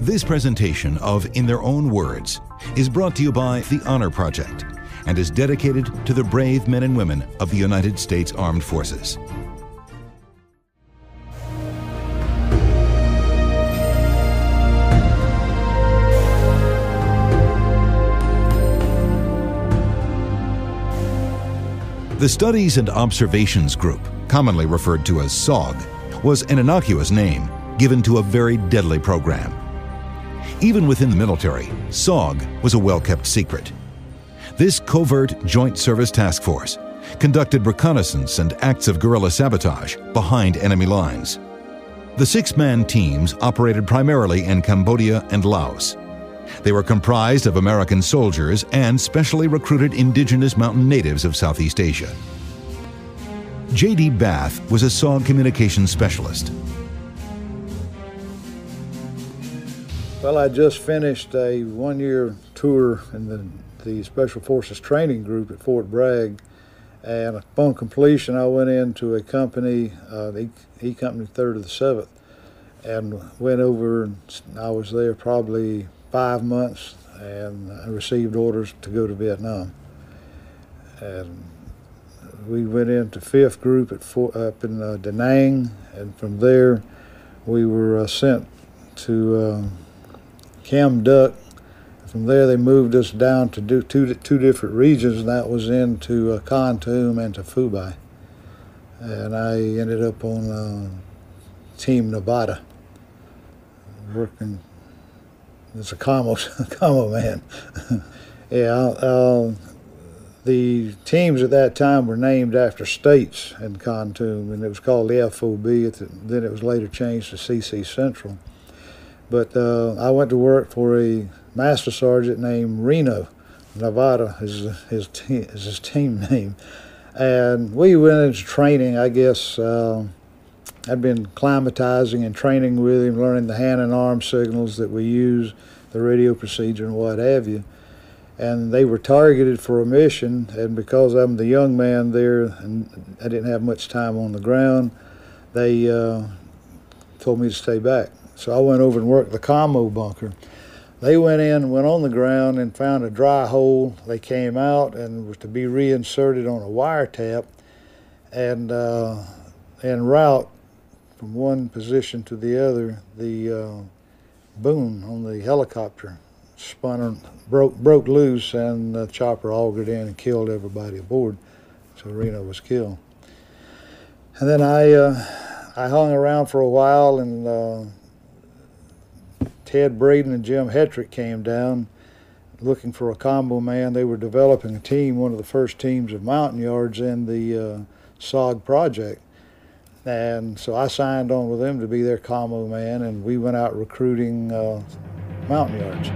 This presentation of In Their Own Words is brought to you by the Honor Project and is dedicated to the brave men and women of the United States Armed Forces. The Studies and Observations Group, commonly referred to as SOG, was an innocuous name given to a very deadly program. Even within the military, SOG was a well kept secret. This covert Joint Service Task Force conducted reconnaissance and acts of guerrilla sabotage behind enemy lines. The six man teams operated primarily in Cambodia and Laos. They were comprised of American soldiers and specially recruited indigenous mountain natives of Southeast Asia. J.D. Bath was a SOG communications specialist. Well, I just finished a one year tour in the, the Special Forces Training Group at Fort Bragg. And upon completion, I went into a company, uh, the E Company 3rd of the 7th, and went over. And I was there probably five months and received orders to go to Vietnam. And we went into fifth group at Fort, up in uh, Da Nang, and from there we were uh, sent to uh, Kham Duc. From there they moved us down to do two, two different regions, and that was into uh, Kontum and to Phu Bai. And I ended up on uh, Team Nevada, working it's a combo, commo man. yeah, uh, the teams at that time were named after states in Kontum, and it was called the FOB. Then it was later changed to CC Central. But uh, I went to work for a master sergeant named Reno. Nevada is his, is his team name. And we went into training, I guess. Uh, I'd been climatizing and training with him, learning the hand and arm signals that we use, the radio procedure, and what have you. And they were targeted for a mission, and because I'm the young man there and I didn't have much time on the ground, they uh, told me to stay back. So I went over and worked the commo bunker. They went in, went on the ground, and found a dry hole. They came out and was to be reinserted on a wiretap, and uh, en route from one position to the other, the uh, boom on the helicopter spun broke broke loose, and the chopper augered in and killed everybody aboard. So Reno was killed. And then I uh, I hung around for a while, and uh, Ted Braden and Jim Hetrick came down looking for a commo man. They were developing a team, one of the first teams of Montagnards in the uh, SOG project. And so I signed on with them to be their commo man, and we went out recruiting uh, yards.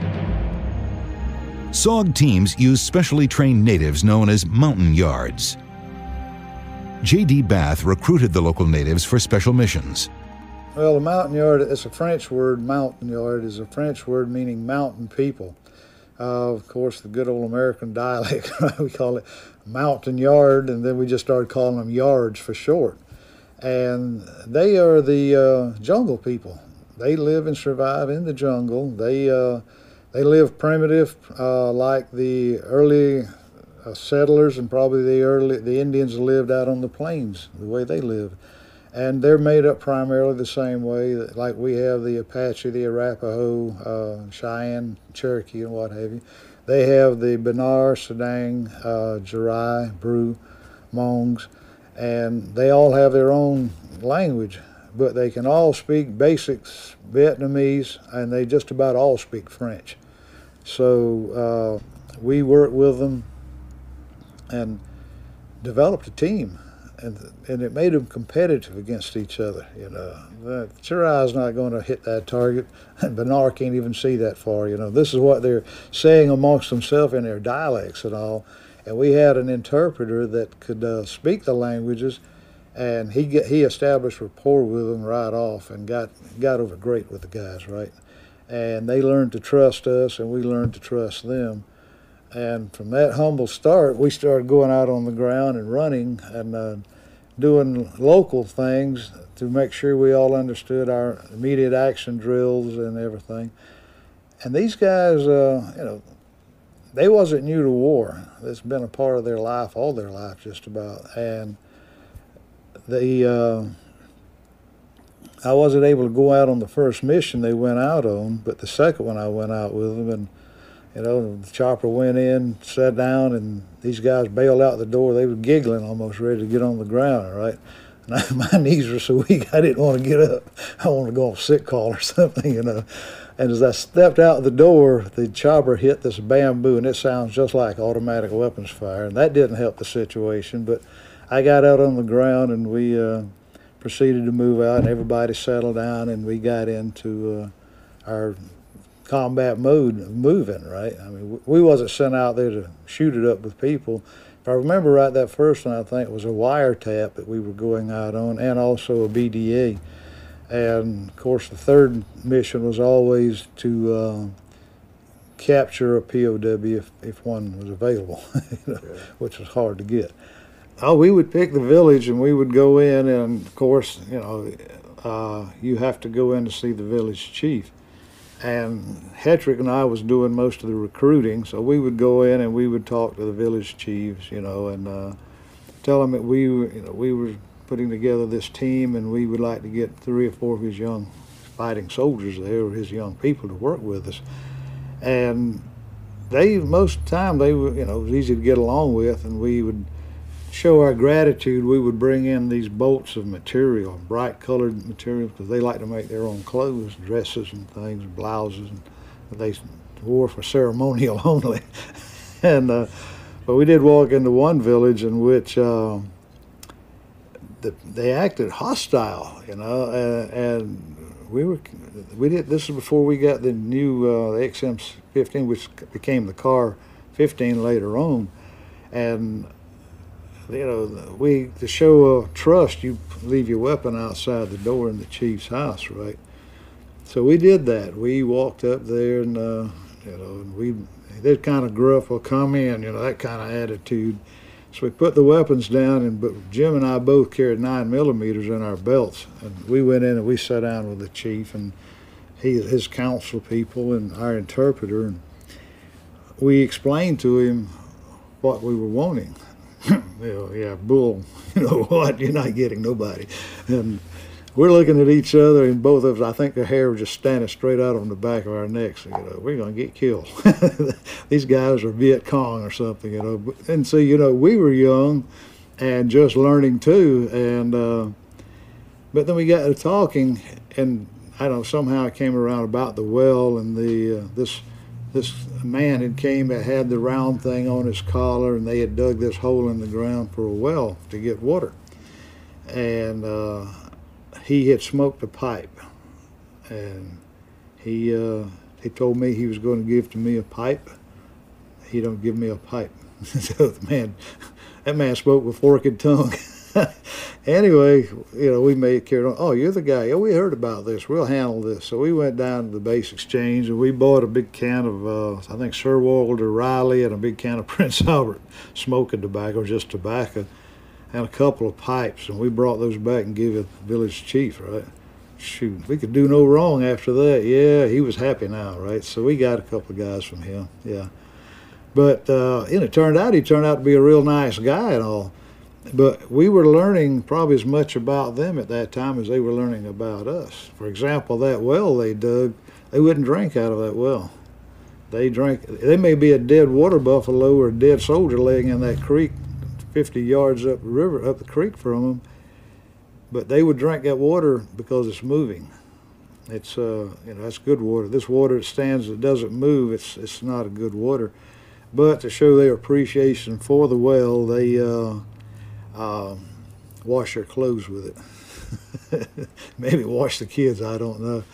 SOG teams use specially trained natives known as Montagnards. J.D. Bath recruited the local natives for special missions. Well, the Montagnard, it's a French word. Montagnard, is a French word meaning mountain people. Uh, of course, the good old American dialect, we call it mountain yard, and then we just started calling them yards for short and they are the uh, jungle people. They live and survive in the jungle. They uh, they live primitive, uh, like the early uh, settlers and probably the early the Indians lived out on the plains, the way they live, and they're made up primarily the same way, like we have the Apache, the Arapaho, uh, Cheyenne, Cherokee, and what have you. They have the Bahnar, Sedang, uh, Jarai, Bru, Mongs and they all have their own language, but they can all speak basics Vietnamese, and they just about all speak French. So uh, we worked with them and developed a team, and and it made them competitive against each other. You know, the is not going to hit that target, and Bahnar can't even see that far. You know, this is what they're saying amongst themselves in their dialects and all and we had an interpreter that could uh, speak the languages, and he get, he established rapport with them right off and got got over great with the guys, right? And they learned to trust us, and we learned to trust them. And from that humble start, we started going out on the ground and running, and uh, doing local things to make sure we all understood our immediate action drills and everything. And these guys, uh, you know, they wasn't new to war. It's been a part of their life, all their life, just about. And the uh, I wasn't able to go out on the first mission they went out on, but the second one I went out with them, and you know, the chopper went in, sat down, and these guys bailed out the door. They were giggling, almost ready to get on the ground. Right, and I, my knees were so weak I didn't want to get up. I wanted to go on sick call or something, you know. And as I stepped out the door, the chopper hit this bamboo, and it sounds just like automatic weapons fire. And that didn't help the situation. But I got out on the ground, and we uh, proceeded to move out, and everybody settled down, and we got into uh, our combat mode of moving. Right? I mean, we wasn't sent out there to shoot it up with people. If I remember right, that first one I think was a wiretap that we were going out on, and also a BDA. And of course, the third mission was always to uh, capture a POW if, if one was available, you know, yeah. which was hard to get. Oh, we would pick the village and we would go in, and of course, you know, uh, you have to go in to see the village chief. And Hetrick and I was doing most of the recruiting, so we would go in and we would talk to the village chiefs, you know, and uh, tell them that we, you know, we were putting together this team, and we would like to get three or four of his young fighting soldiers there, or his young people, to work with us. And they, most of the time, they were, you know, it was easy to get along with, and we would show our gratitude. We would bring in these bolts of material, bright colored material, because they like to make their own clothes, dresses and things, blouses, and they wore for ceremonial only. and uh, but we did walk into one village in which. Uh, the, they acted hostile, you know, and, and, we were we did this is before we got the new uh, XM15, which became the CAR 15 later on, and you know we to show trust, you leave your weapon outside the door in the chief's house, right? So we did that. We walked up there, and uh, you know, and we they kind of gruff, well, come in, you know, that kind of attitude so we put the weapons down, and Jim and I both carried nine millimeters in our belts. And we went in and we sat down with the chief and he, his council people, and our interpreter, and we explained to him what we were wanting. you know, yeah, bull. You know what? You're not getting nobody. And we're looking at each other, and both of us, I think the hair was just standing straight out on the back of our necks. You know, we're going to get killed. These guys are Viet Cong or something, you know. And so, you know, we were young and just learning too. And, uh, but then we got to talking, and I don't know, somehow I came around about the well and the, uh, this, this man had came that had the round thing on his collar, and they had dug this hole in the ground for a well to get water. And, uh, he had smoked a pipe, and he uh, he told me he was going to give to me a pipe. He don't give me a pipe. so the man, that man spoke with forked tongue. anyway, you know, we made carried on. Oh, you're the guy. Oh, we heard about this. We'll handle this. So we went down to the base exchange and we bought a big can of, uh, I think, Sir Walter Raleigh and a big can of Prince Albert smoking tobacco, just tobacco and a couple of pipes, and we brought those back and gave it the village chief, right? Shoot, we could do no wrong after that. Yeah, he was happy now, right? So we got a couple of guys from him, yeah. But uh, and it turned out he turned out to be a real nice guy and all. But we were learning probably as much about them at that time as they were learning about us. For example, that well they dug, they wouldn't drink out of that well. They drank. They may be a dead water buffalo or a dead soldier laying in that creek 50 yards up the river, up the creek from them. But they would drink that water because it's moving. It's uh, you know that's good water. This water that stands that doesn't move, it's it's not a good water. But to show their appreciation for the well, they uh, uh, wash their clothes with it. Maybe wash the kids, I don't know.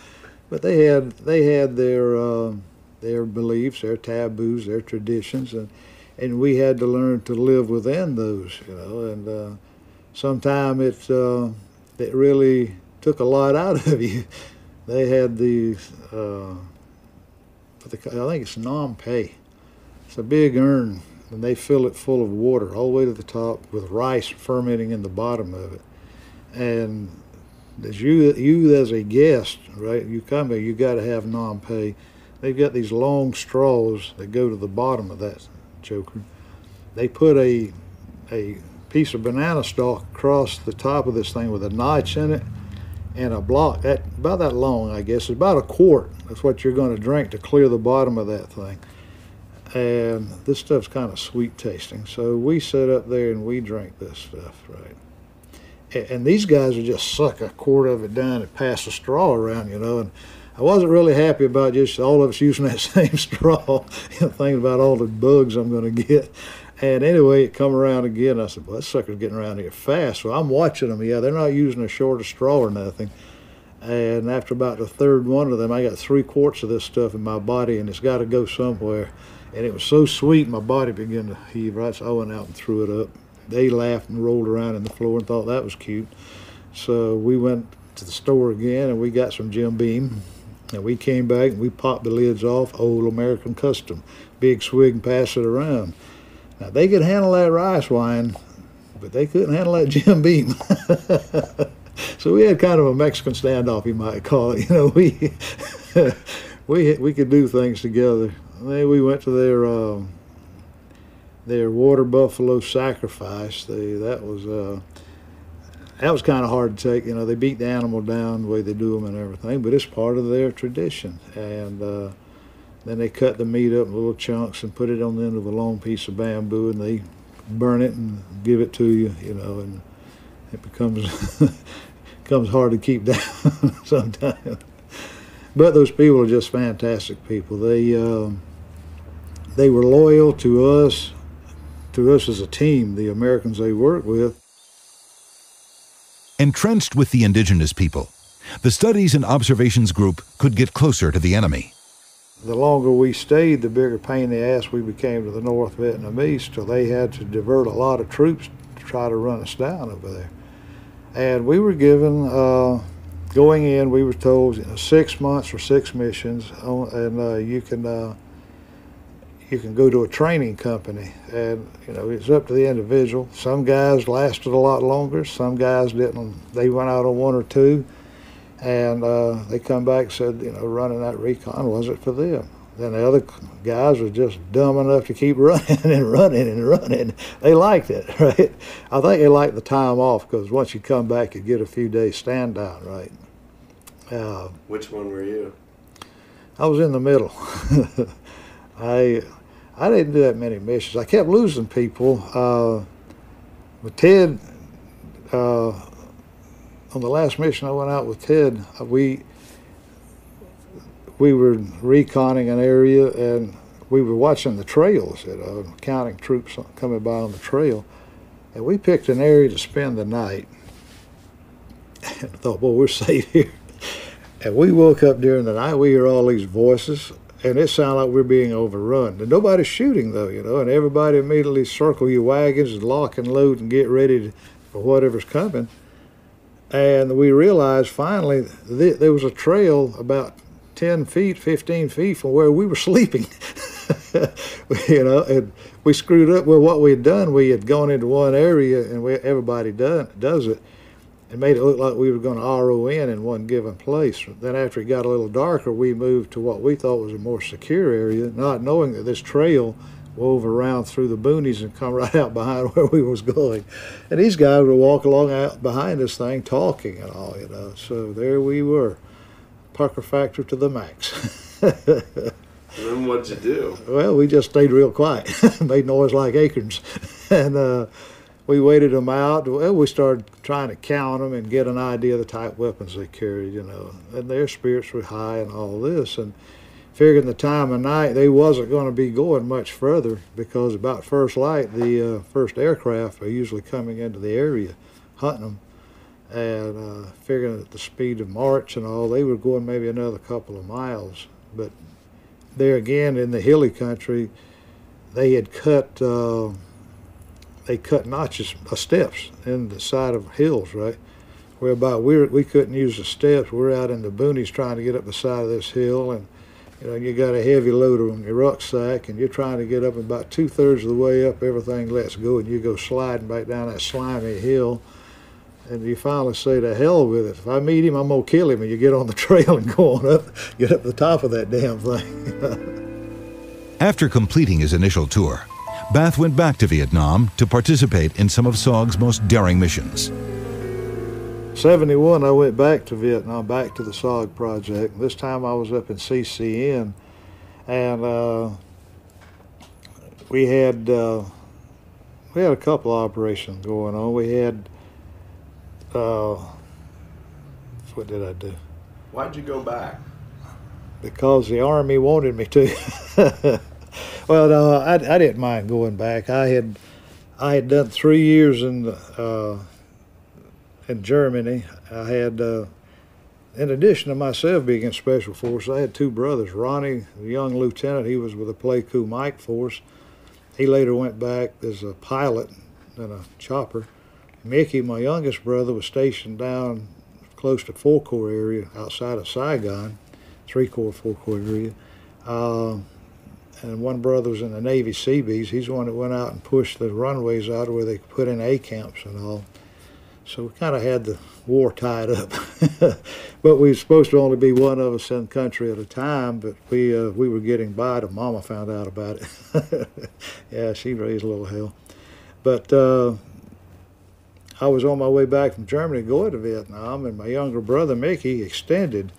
But they had they had their uh, their beliefs, their taboos, their traditions, and and we had to learn to live within those, you know. And uh, sometimes it uh, it really took a lot out of you. They had the, uh, I think it's Nam Pay. It's a big urn and they fill it full of water all the way to the top with rice fermenting in the bottom of it. And as you you as a guest, right? You come here, you got to have non-pay. They've got these long straws that go to the bottom of that joker. They put a a piece of banana stalk across the top of this thing with a notch in it and a block that about that long, I guess. About a quart. That's what you're going to drink to clear the bottom of that thing. And this stuff's kind of sweet tasting. So we sit up there and we drink this stuff, right? and these guys would just suck a quart of it down and pass a straw around, you know. And I wasn't really happy about just all of us using that same straw, thinking about all the bugs I'm going to get. And anyway, it come around again. I said, well, that sucker's getting around here fast. So I'm watching them. Yeah, they're not using a shorter straw or nothing. And after about the third one of them, I got three quarts of this stuff in my body, and it's got to go somewhere. And it was so sweet, my body began to heave. Right, so I went out and threw it up they laughed and rolled around in the floor and thought that was cute. So we went to the store again and we got some Jim Beam. And we came back and we popped the lids off, old American custom. Big swig and pass it around. Now they could handle that rice wine, but they couldn't handle that Jim Beam. so we had kind of a Mexican standoff, you might call it. You know, we we we could do things together. Then we went to their uh, their water buffalo sacrifice. They, that was uh, that was kind of hard to take. You know, they beat the animal down the way they do them and everything, but it's part of their tradition. And uh, then they cut the meat up in little chunks and put it on the end of a long piece of bamboo, and they burn it and give it to you. You know, and it becomes becomes hard to keep down sometimes. But those people are just fantastic people. They uh, they were loyal to us to us as a team, the Americans they worked with. Entrenched with the indigenous people, the Studies and Observations Group could get closer to the enemy. The longer we stayed, the bigger pain in the ass we became to the North Vietnamese, till they had to divert a lot of troops to try to run us down over there. And we were given, uh, going in, we were told you know, six months or six missions, and uh, you can uh, you can go to a training company and you know it's up to the individual. Some guys lasted a lot longer. Some guys didn't. They went out on one or two and uh, they come back and said you know running that recon wasn't for them. Then the other guys were just dumb enough to keep running and running and running. They liked it right? I think they liked the time off because once you come back you get a few days stand down right? Uh, which one were you? I was in the middle. I I didn't do that many missions. I kept losing people. Uh, with Ted, uh, on the last mission I went out with Ted, uh, we we were reconning an area and we were watching the trails, you know, counting troops coming by on the trail. And we picked an area to spend the night. And thought, well, we're safe here. And we woke up during the night. We hear all these voices and it sounded like we're being overrun. And nobody's shooting though, you know, and everybody immediately circle your wagons and lock and load and get ready to, for whatever's coming. And we realized finally th- there was a trail about 10 feet, 15 feet from where we were sleeping. you know, and we screwed up. Well, what we had done, we had gone into one area, and we, everybody done, does it and made it look like we were going to RO in in one given place. Then after it got a little darker, we moved to what we thought was a more secure area, not knowing that this trail wove around through the boonies and come right out behind where we was going. And these guys would walk along out behind this thing talking and all, you know. So there we were, pucker factor to the max. and then what'd you do? Well, we just stayed real quiet, made noise like acorns. and uh, we waited them out. We started trying to count them and get an idea of the type of weapons they carried, you know. And their spirits were high and all this. And figuring the time of night, they wasn't going to be going much further because about first light, the uh, first aircraft are usually coming into the area, hunting them. And uh, figuring at the speed of March and all, they were going maybe another couple of miles. But there again, in the hilly country, they had cut... Uh, they cut notches uh, steps in the side of hills, right? Whereby we we couldn't use the steps. We're out in the boonies trying to get up the side of this hill, and you know, you got a heavy load on your rucksack and you're trying to get up And about two thirds of the way up, everything lets go and you go sliding back down that slimy hill. And you finally say, to hell with it. If I meet him, I'm to kill him. And you get on the trail and go on up, get up the top of that damn thing. After completing his initial tour, Bath went back to Vietnam to participate in some of SOG's most daring missions. 71, I went back to Vietnam, back to the SOG project. This time I was up in CCN, and uh, we had uh, we had a couple operations going on. We had uh, what did I do? Why'd you go back? Because the army wanted me to. well, no, I, I didn't mind going back. I had I had done three years in uh, in Germany. I had, uh, in addition to myself being in Special Forces, I had two brothers. Ronnie, the young lieutenant, he was with the Pleiku Mike Force. He later went back as a pilot in a chopper. Mickey, my youngest brother, was stationed down close to Four Corps area outside of Saigon, Three Corps, Four Corps area. Uh, and one brother was in the Navy Seabees. He's the one that went out and pushed the runways out where they could put in A camps and all. So we kind of had the war tied up. but we were supposed to only be one of us in the country at a time, but we uh, we were getting by till Mama found out about it. yeah, she raised a little hell. But uh, I was on my way back from Germany going to Vietnam, and my younger brother Mickey extended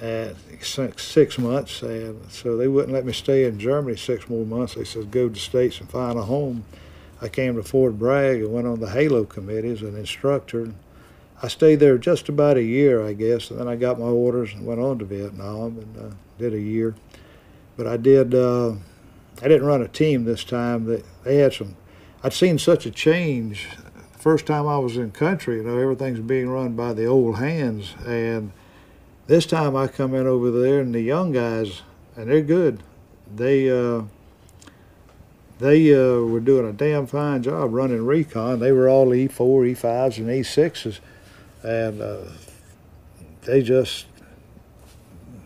at six months, and so they wouldn't let me stay in Germany six more months. They said go to the States and find a home. I came to Fort Bragg and went on the Halo committee as an instructor. I stayed there just about a year, I guess, and then I got my orders and went on to Vietnam and uh, did a year. But I did. Uh, I didn't run a team this time. They they had some. I'd seen such a change. First time I was in country, you know, everything's being run by the old hands, and this time I come in over there and the young guys, and they're good. They. Uh, they uh, were doing a damn fine job running recon. They were all E4, E5s, and E6s, and uh, they just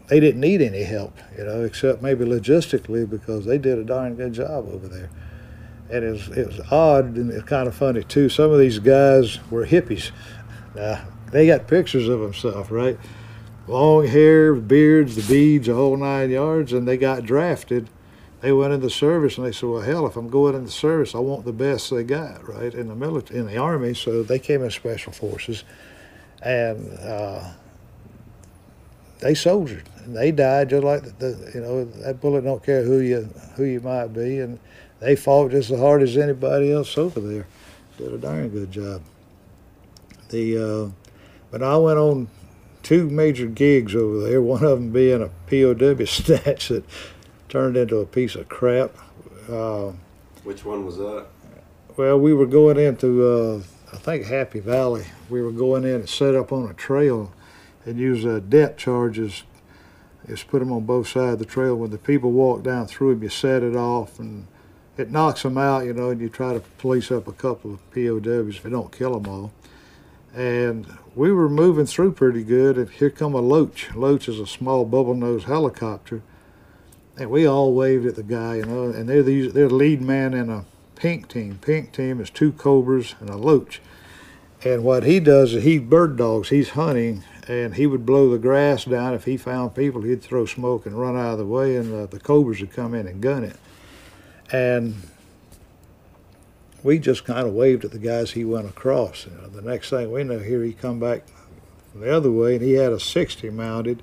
they didn't need any help, you know, except maybe logistically because they did a darn good job over there. And it was, it was odd and it's kind of funny too. Some of these guys were hippies. Now they got pictures of themselves, right? Long hair, beards, the beads, the whole nine yards, and they got drafted they went in the service and they said, well, hell, if I'm going in the service, I want the best they got, right, in the military, in the army. So they came in special forces, and uh, they soldiered. And they died just like the, the, you know that bullet don't care who you who you might be, and they fought just as hard as anybody else over there. Did a darn good job. The uh, but I went on two major gigs over there. One of them being a POW snatch that turned into a piece of crap. Uh, Which one was that? Well, we were going into, uh, I think, Happy Valley. We were going in and set up on a trail and use uh, depth charges. Just put them on both sides of the trail. When the people walk down through them, you set it off and it knocks them out, you know, and you try to police up a couple of POWs if you don't kill them all. And we were moving through pretty good, and here come a Loach. Loach is a small bubble-nose helicopter and we all waved at the guy, you know, and they're the they're the lead man in a pink team. Pink team is two cobras and a loach. And what he does is he bird dogs, he's hunting, and he would blow the grass down. If he found people, he'd throw smoke and run out of the way, and the, the cobras would come in and gun it. And we just kind of waved at the guys he went across. You know, the next thing we know, here he come back the other way, and he had a 60 mounted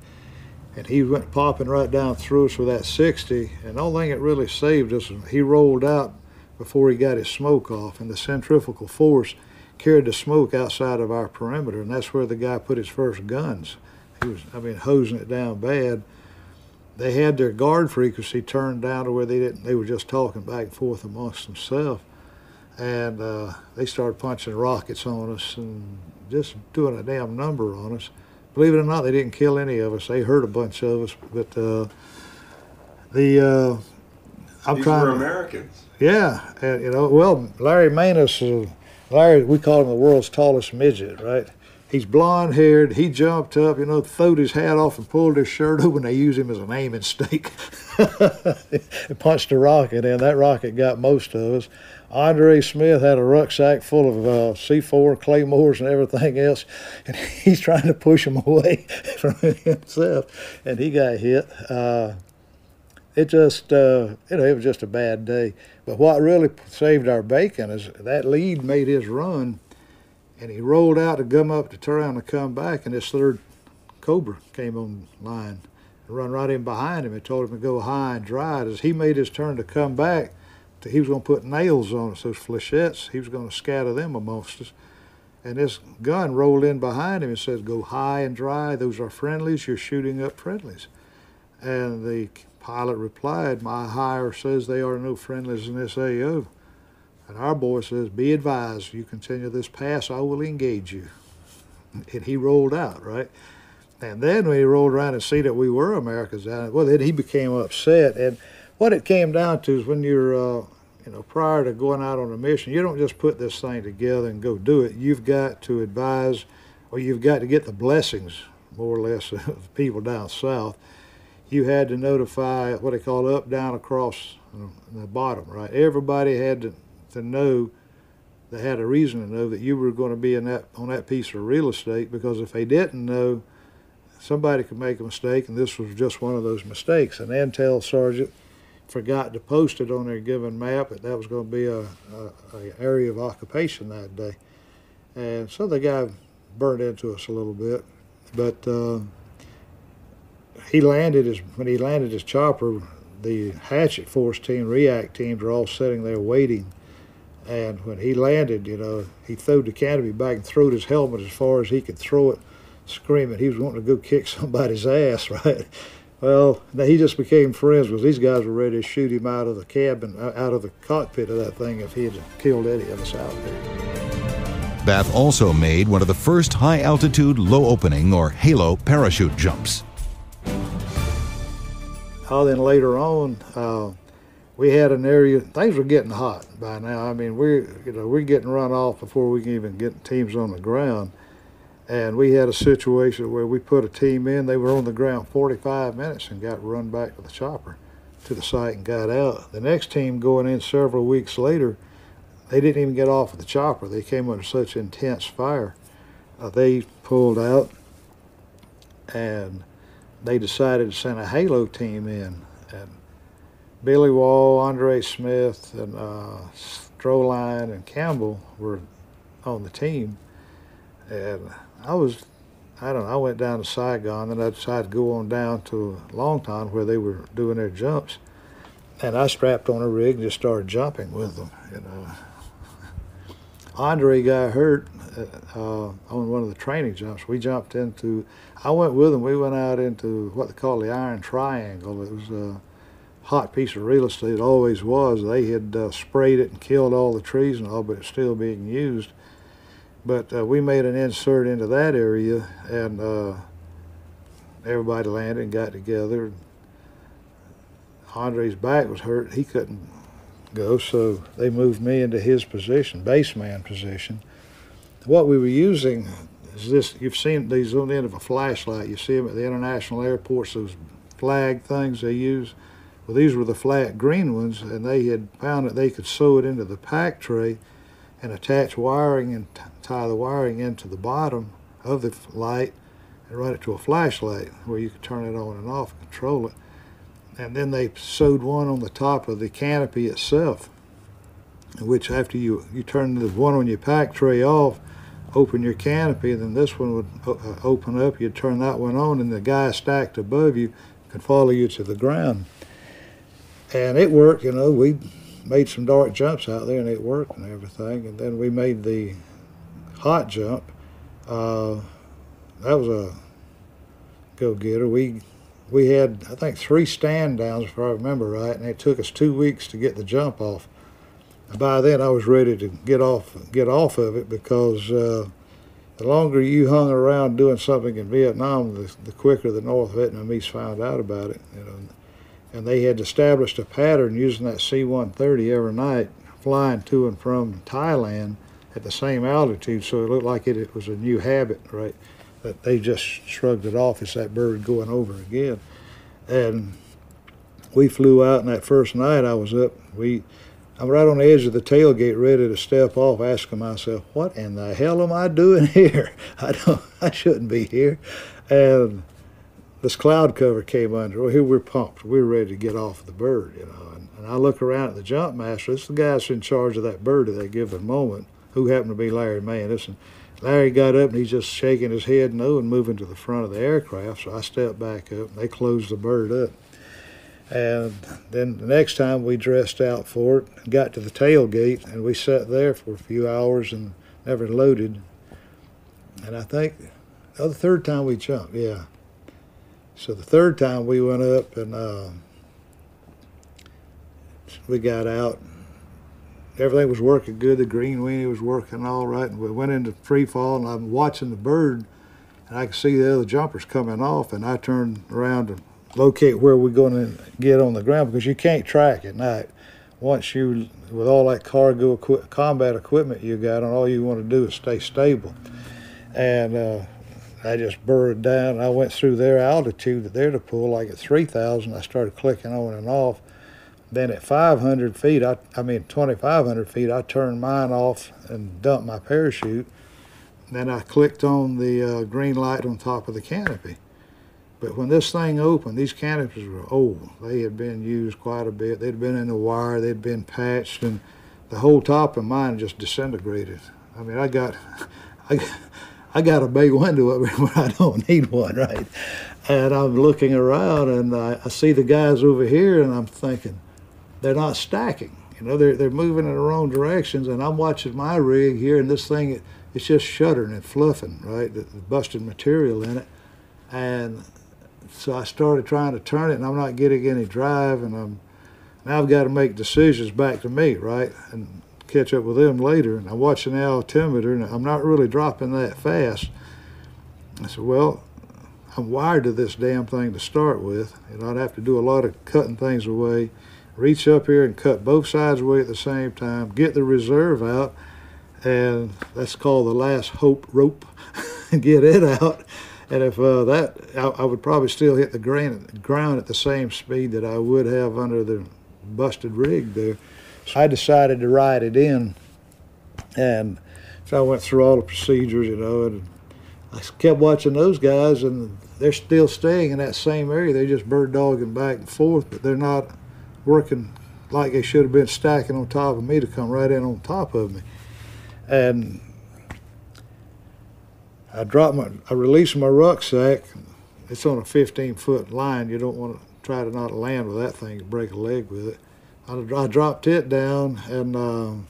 and he went popping right down through us with that 60. And the only thing that really saved us he rolled out before he got his smoke off, and the centrifugal force carried the smoke outside of our perimeter, and that's where the guy put his first guns. He was, I mean, hosing it down bad. They had their guard frequency turned down to where they didn't. They were just talking back and forth amongst themselves, and uh, they started punching rockets on us and just doing a damn number on us believe it or not, they didn't kill any of us. They hurt a bunch of us, but uh, the uh, I'm These trying. Were Americans. Yeah, and you know, well, Larry Manus, uh, Larry, we call him the world's tallest midget, right? He's blonde haired. He jumped up, you know, throwed his hat off and pulled his shirt open. They use him as an aiming stake. punched a rocket in. That rocket got most of us. Andre Smith had a rucksack full of uh, C4 claymores and everything else, and he's trying to push them away from himself, and he got hit. Uh, it just, uh, you know, it was just a bad day. But what really saved our bacon is that lead made his run and he rolled out to come up to turn around and come back, and this third Cobra came on line and run right in behind him and told him to go high and dry. As he made his turn to come back, he was going to put nails on us, those flechettes. He was going to scatter them amongst us. And this gun rolled in behind him and said, Go high and dry. Those are friendlies. You're shooting up friendlies. And the pilot replied, My higher says they are no friendlies in this AO. And our boy says, Be advised, you continue this pass, I will engage you. And he rolled out, right? And then when he rolled around and see that we were Americans, well, then he became upset. And what it came down to is when you're, uh, you know, prior to going out on a mission, you don't just put this thing together and go do it. You've got to advise, or you've got to get the blessings, more or less, of people down south. You had to notify what they call up, down, across the bottom, right? Everybody had to to know they had a reason to know that you were going to be in that on that piece of real estate because if they didn't know somebody could make a mistake and this was just one of those mistakes. An intel sergeant forgot to post it on their given map that that was going to be a, a, a area of occupation that day. And so the guy burned into us a little bit but uh, he landed his when he landed his chopper the hatchet force team react teams were all sitting there waiting and when he landed, you know, he threw the canopy back and threw his helmet as far as he could throw it, screaming. He was wanting to go kick somebody's ass, right? Well, he just became friends because these guys were ready to shoot him out of the cabin, uh, out of the cockpit of that thing if he had killed any of us out there. Bath also made one of the first high altitude, low opening, or HALO parachute jumps. Oh, then later on, uh, we had an area. Things were getting hot by now. I mean, we're you know we're getting run off before we can even get teams on the ground. And we had a situation where we put a team in. They were on the ground 45 minutes and got run back to the chopper, to the site and got out. The next team going in several weeks later, they didn't even get off of the chopper. They came under such intense fire. Uh, they pulled out and they decided to send a halo team in. Billy Wall, Andre Smith, and uh, Stroline and Campbell were on the team. And I was, I don't know, I went down to Saigon and I decided to go on down to Long Thanh where they were doing their jumps. And I strapped on a rig and just started jumping with them, you know. Andre got hurt uh, on one of the training jumps. We jumped into, I went with him, we went out into what they call the Iron Triangle. It was uh, hot piece of real estate. It always was. They had uh, sprayed it and killed all the trees and all, but it's still being used. But uh, we made an insert into that area, and uh, everybody landed and got together. Andre's back was hurt; he couldn't go, so they moved me into his position, baseman position. What we were using is this. You've seen these on the end of a flashlight. You see them at the international airports. Those flag things they use well, these were the flat green ones, and they had found that they could sew it into the pack tray and attach wiring and tie the wiring into the bottom of the light and run it to a flashlight where you could turn it on and off and control it. And then they sewed one on the top of the canopy itself, which after you, you turn the one on your pack tray off, open your canopy, then this one would uh, open up, you'd turn that one on, and the guy stacked above you could follow you to the ground and it worked. You know, we made some dark jumps out there, and it worked and everything. And then we made the hot jump. Uh, that was a go getter. We we had I think three stand downs if I remember right, and it took us two weeks to get the jump off. By then I was ready to get off get off of it because uh, the longer you hung around doing something in Vietnam, the, the quicker the North Vietnamese found out about it. You know, and they had established a pattern using that C-130 every night, flying to and from Thailand at the same altitude, so it looked like it, it was a new habit, right? That they just shrugged it off as that bird going over again. And we flew out, and that first night I was up, we I'm right on the edge of the tailgate, ready to step off, asking myself, "What in the hell am I doing here? I don't, I shouldn't be here." And this cloud cover came under. Well, here we're pumped. We're ready to get off the bird, you know. And, and I look around at the jump master. It's the guy that's in charge of that bird at that given moment, who happened to be Larry Mann. Listen, Larry got up and he's just shaking his head no and moving to the front of the aircraft. So I stepped back up. And they closed the bird up. And then the next time we dressed out for it, got to the tailgate, and we sat there for a few hours and never loaded. And I think oh, the third time we jumped, yeah. So the third time we went up and uh, we got out. Everything was working good. The green weenie was working all right, and we went into free fall. And I'm watching the bird, and I could see the other jumpers coming off. And I turned around to locate where we're going to get on the ground because you can't track at night. Once you, with all that cargo equi- combat equipment you got, and all you want to do is stay stable. And uh, I just burrowed down. I went through their altitude at to pull, like at 3,000. I started clicking on and off. Then at 500 feet, I, I mean 2,500 feet, I turned mine off and dumped my parachute. Then I clicked on the uh, green light on top of the canopy. But when this thing opened, these canopies were old. They had been used quite a bit. They'd been in the wire, they'd been patched, and the whole top of mine just disintegrated. I mean, I got, I, I got a big window up here, but I don't need one, right? And I'm looking around, and I, I see the guys over here, and I'm thinking, they're not stacking. You know, they're they're moving in the wrong directions, and I'm watching my rig here, and this thing, it, it's just shuddering and fluffing, right? The, the busted material in it, and so I started trying to turn it, and I'm not getting any drive, and I'm now I've got to make decisions back to me, right, and catch up with them later. And I'm watching the altimeter, and I'm not really dropping that fast. I said, well, I'm wired to this damn thing to start with, and I'd have to do a lot of cutting things away. Reach up here and cut both sides away at the same time, get the reserve out, and that's called the last hope rope, get it out and if uh, that, I, I, would probably still hit the ground, ground at the same speed that I would have under the busted rig there. I decided to ride it in, and so I went through all the procedures, you know, and I kept watching those guys, and they're still staying in that same area. They're just bird dogging back and forth, but they're not working like they should have been stacking on top of me to come right in on top of me. And I dropped my, I released my rucksack. It's on a 15 foot line. You don't want to try to not land with that thing, and break a leg with it. I, I dropped it down and um,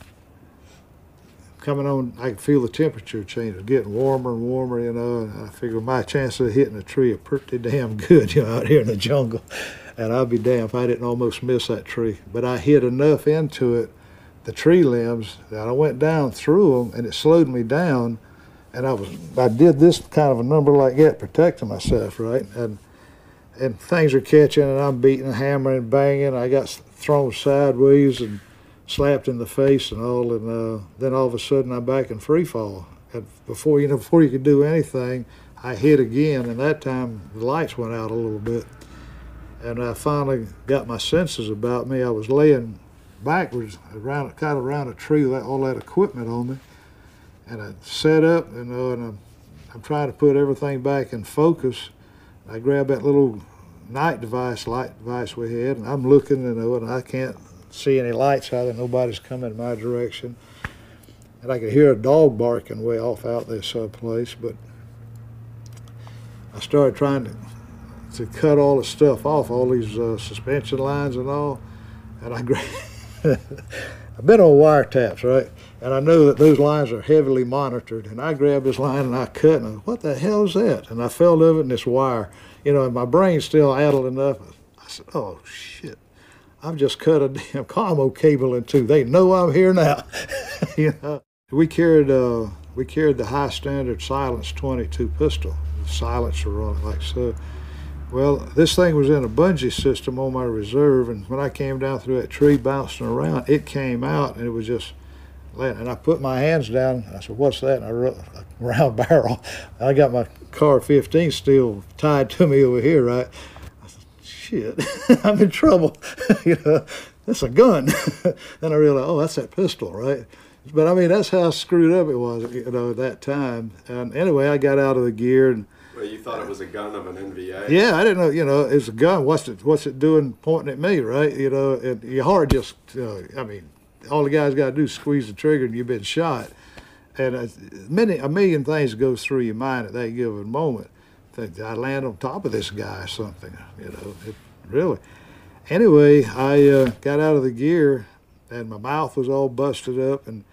coming on, I could feel the temperature change. It was getting warmer and warmer, you know, and I figured my chances of hitting a tree are pretty damn good, you know, out here in the jungle. And I'd be damned if I didn't almost miss that tree. But I hit enough into it, the tree limbs, that I went down through them and it slowed me down and I was I did this kind of a number like that, protecting myself, right? And and things are catching, and I'm beating, hammering, banging. I got thrown sideways and slapped in the face and all, and uh, then all of a sudden I'm back in free fall. And before you know, before you could do anything, I hit again, and that time the lights went out a little bit, and I finally got my senses about me. I was laying backwards around, kind of around a tree, with all that equipment on me and I set up, you know, and I'm, I'm trying to put everything back in focus. I grab that little night device, light device we had, and I'm looking, know, and I can't see any lights out there. Nobody's coming in my direction. And I could hear a dog barking way off out there someplace, but I started trying to to cut all the stuff off, all these uh, suspension lines and all. And I I've been on wiretaps, right? And I know that those lines are heavily monitored. And I grabbed this line and I cut, and I, what the hell is that? And I felt of it in this wire. You know, and my brain's still addled enough. I said, oh, shit. I've just cut a damn commo cable in two. They know I'm here now. you know, we carried uh, we carried the high standard silence 22 pistol, silencer on it like so. Well, this thing was in a bungee system on my reserve, and when I came down through that tree bouncing around, it came out and it was just And I put my hands down. I said, "What's that?" And I wrote a round barrel. I got my car 15 still tied to me over here, right? I said, "Shit, I'm in trouble." you know, that's a gun. then I realized, oh, that's that pistol, right? But I mean, that's how screwed up it was, you know, at that time. And anyway, I got out of the gear and. Well, you thought it was a gun of an NVA. Yeah, I didn't know. You know, it's a gun. What's it? What's it doing? Pointing at me, right? You know, and your heart just. Uh, I mean, all the guys got to do is squeeze the trigger, and you've been shot. And a, many, a million things goes through your mind at that given moment. Think I land on top of this guy or something. You know, it, really. Anyway, I uh, got out of the gear, and my mouth was all busted up, and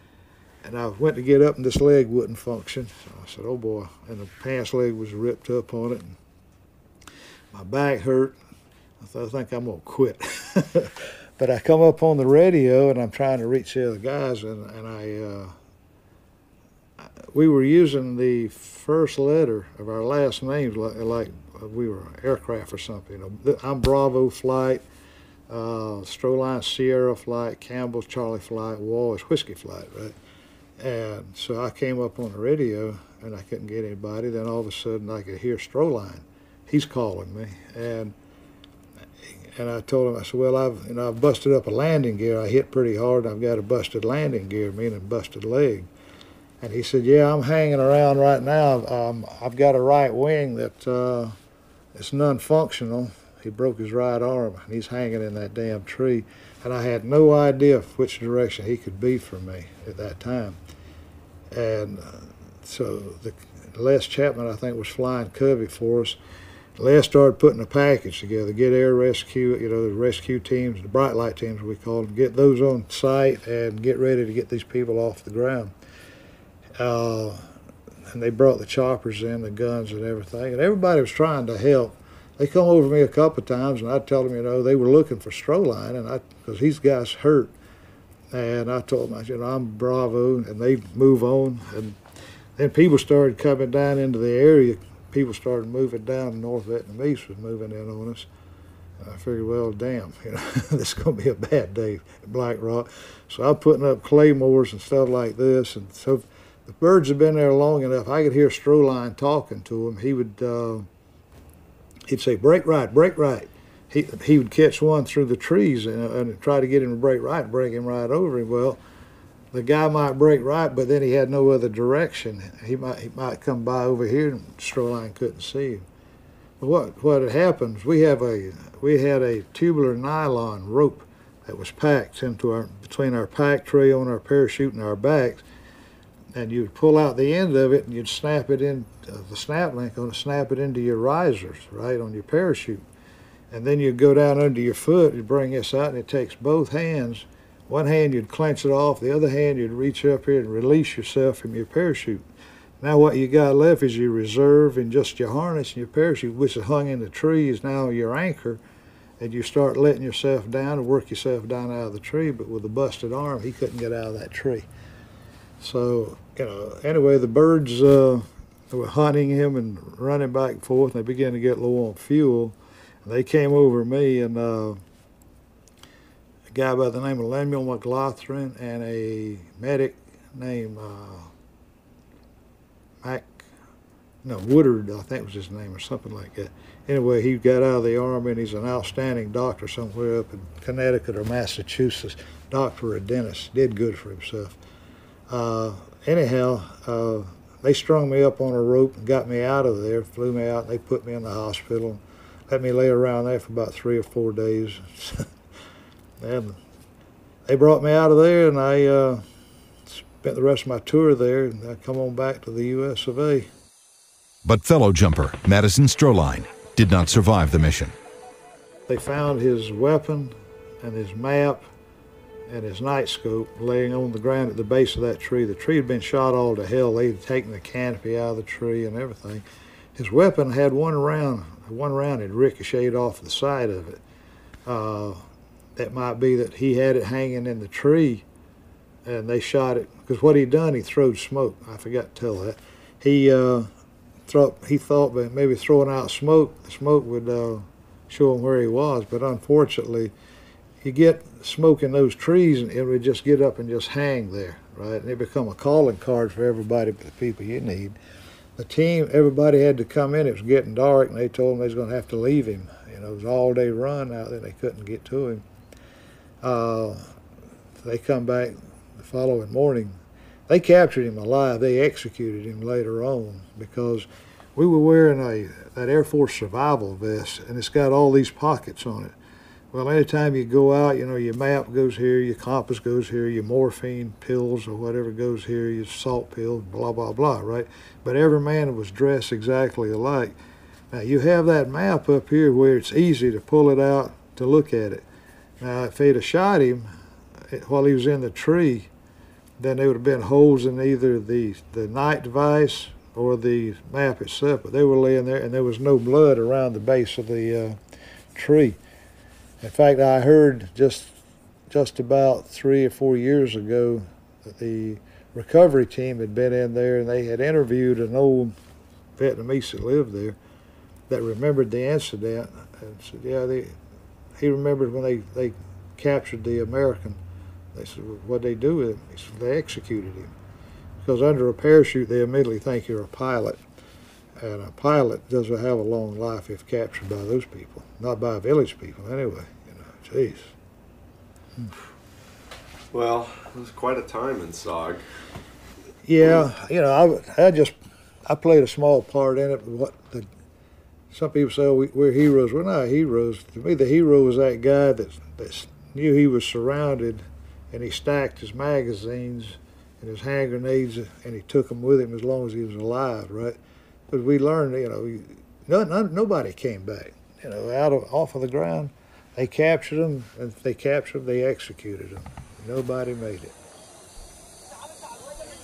and I went to get up, and this leg wouldn't function. So I said, "Oh boy!" And the pants leg was ripped up on it. And my back hurt. I thought, I think I'm gonna quit. but I come up on the radio, and I'm trying to reach the other guys, and and I. Uh, we were using the first letter of our last names like, like we were aircraft or something. I'm Bravo Flight, uh, Strohlein Sierra Flight, Campbell Charlie Flight, Wallace Whiskey Flight, right? And so I came up on the radio and I couldn't get anybody. Then all of a sudden I could hear Strohlein. He's calling me and and I told him I said, well I've you know I've busted up a landing gear. I hit pretty hard. I've got a busted landing gear, meaning busted leg. And he said, yeah, I'm hanging around right now. Um, I've got a right wing that uh, it's non-functional. He broke his right arm, and he's hanging in that damn tree. And I had no idea which direction he could be for me at that time. And uh, so the Les Chapman, I think, was flying Covey for us. Les started putting a package together, get air rescue, you know, the rescue teams, the bright light teams we call them, get those on site and get ready to get these people off the ground. Uh, and they brought the choppers in, the guns and everything, and everybody was trying to help. They come over me a couple of times, and I tell them, you know, they were looking for Strohlein, and I because these guys hurt, and I told them, I said, you know, I'm Bravo, and they move on, and then people started coming down into the area. People started moving down. North Vietnamese was moving in on us. And I figured, well, damn, you know, this is going to be a bad day at Black Rock. So I'm putting up claymores and stuff like this, and so the birds had been there long enough. I could hear Strohlein talking to him. He would uh, he'd say, "Break right, break right." He he would catch one through the trees and, and try to get him to break right, and bring him right over him. Well, the guy might break right, but then he had no other direction. He might he might come by over here, and Strohlein couldn't see him. But what what had happened? We have a we had a tubular nylon rope that was packed into our between our pack tray on our parachute and our backs and you'd pull out the end of it and you'd snap it in uh, the snap link on it, snap it into your risers, right, on your parachute. And then you'd go down under your foot, you'd bring this out, and it takes both hands. One hand you'd clench it off, the other hand you'd reach up here and release yourself from your parachute. Now what you got left is your reserve and just your harness and your parachute, which is hung in the tree, is now your anchor. And you start letting yourself down and work yourself down out of the tree, but with a busted arm, he couldn't get out of that tree. So, you know, anyway, the birds uh, were hunting him and running back and forth, and they began to get low on fuel. And they came over me, and uh, a guy by the name of Lemuel McLaughlin and a medic named uh, Mac, no, Woodard, I think was his name, or something like that. Anyway, he got out of the Army, and he's an outstanding doctor somewhere up in Connecticut or Massachusetts, doctor or dentist, did good for himself. Uh, anyhow, uh, they strung me up on a rope and got me out of there, flew me out. and They put me in the hospital, let me lay around there for about three or four days. and they brought me out of there, and I uh, spent the rest of my tour there, and I come on back to the U.S. of A. But fellow jumper Madison Strohlein did not survive the mission. They found his weapon and his map and his night scope laying on the ground at the base of that tree. The tree had been shot all to hell. They had taken the canopy out of the tree and everything. His weapon had one round, one round had ricocheted off the side of it. Uh, that might be that he had it hanging in the tree and they shot it because what he'd done, he throwed smoke. I forgot to tell that. He uh, he thought that maybe throwing out smoke, the smoke would uh, show him where he was, but unfortunately, you get smoke in those trees and it would just get up and just hang there, right? And they become a calling card for everybody, but the people you need. The team, everybody had to come in. It was getting dark, and they told him they was going to have to leave him. You know, it was all day run out there. They couldn't get to him. Uh, they come back the following morning. They captured him alive. They executed him later on because we were wearing a that Air Force survival vest, and it's got all these pockets on it. Well, anytime you go out, you know, your map goes here, your compass goes here, your morphine pills or whatever goes here, your salt pills, blah, blah, blah, right? But every man was dressed exactly alike. Now, you have that map up here where it's easy to pull it out to look at it. Now, if they'd have shot him eh, while he was in the tree, then there would have been holes in either the, the night device or the map itself. But they were laying there, and there was no blood around the base of the uh, tree. In fact, I heard just just about three or four years ago that the recovery team had been in there and they had interviewed an old Vietnamese that lived there that remembered the incident and said, yeah, they, he remembered when they, they captured the American. They said, well, what'd they do with him? He said, they executed him. Because under a parachute, they immediately think you're a pilot. And a pilot doesn't have a long life if captured by those people, not by village people anyway. You know, jeez. Well, it was quite a time in SOG. Yeah, you know, I, I just I played a small part in it. But What the some people say oh, we, we're heroes. We're not heroes. To me, the hero was that guy that that knew he was surrounded, and he stacked his magazines and his hand grenades, and he took them with him as long as he was alive, right? Because we learned, you know, no, no, nobody came back, you know, out of off of the ground. They captured them, and if they captured them, they executed them. Nobody made it.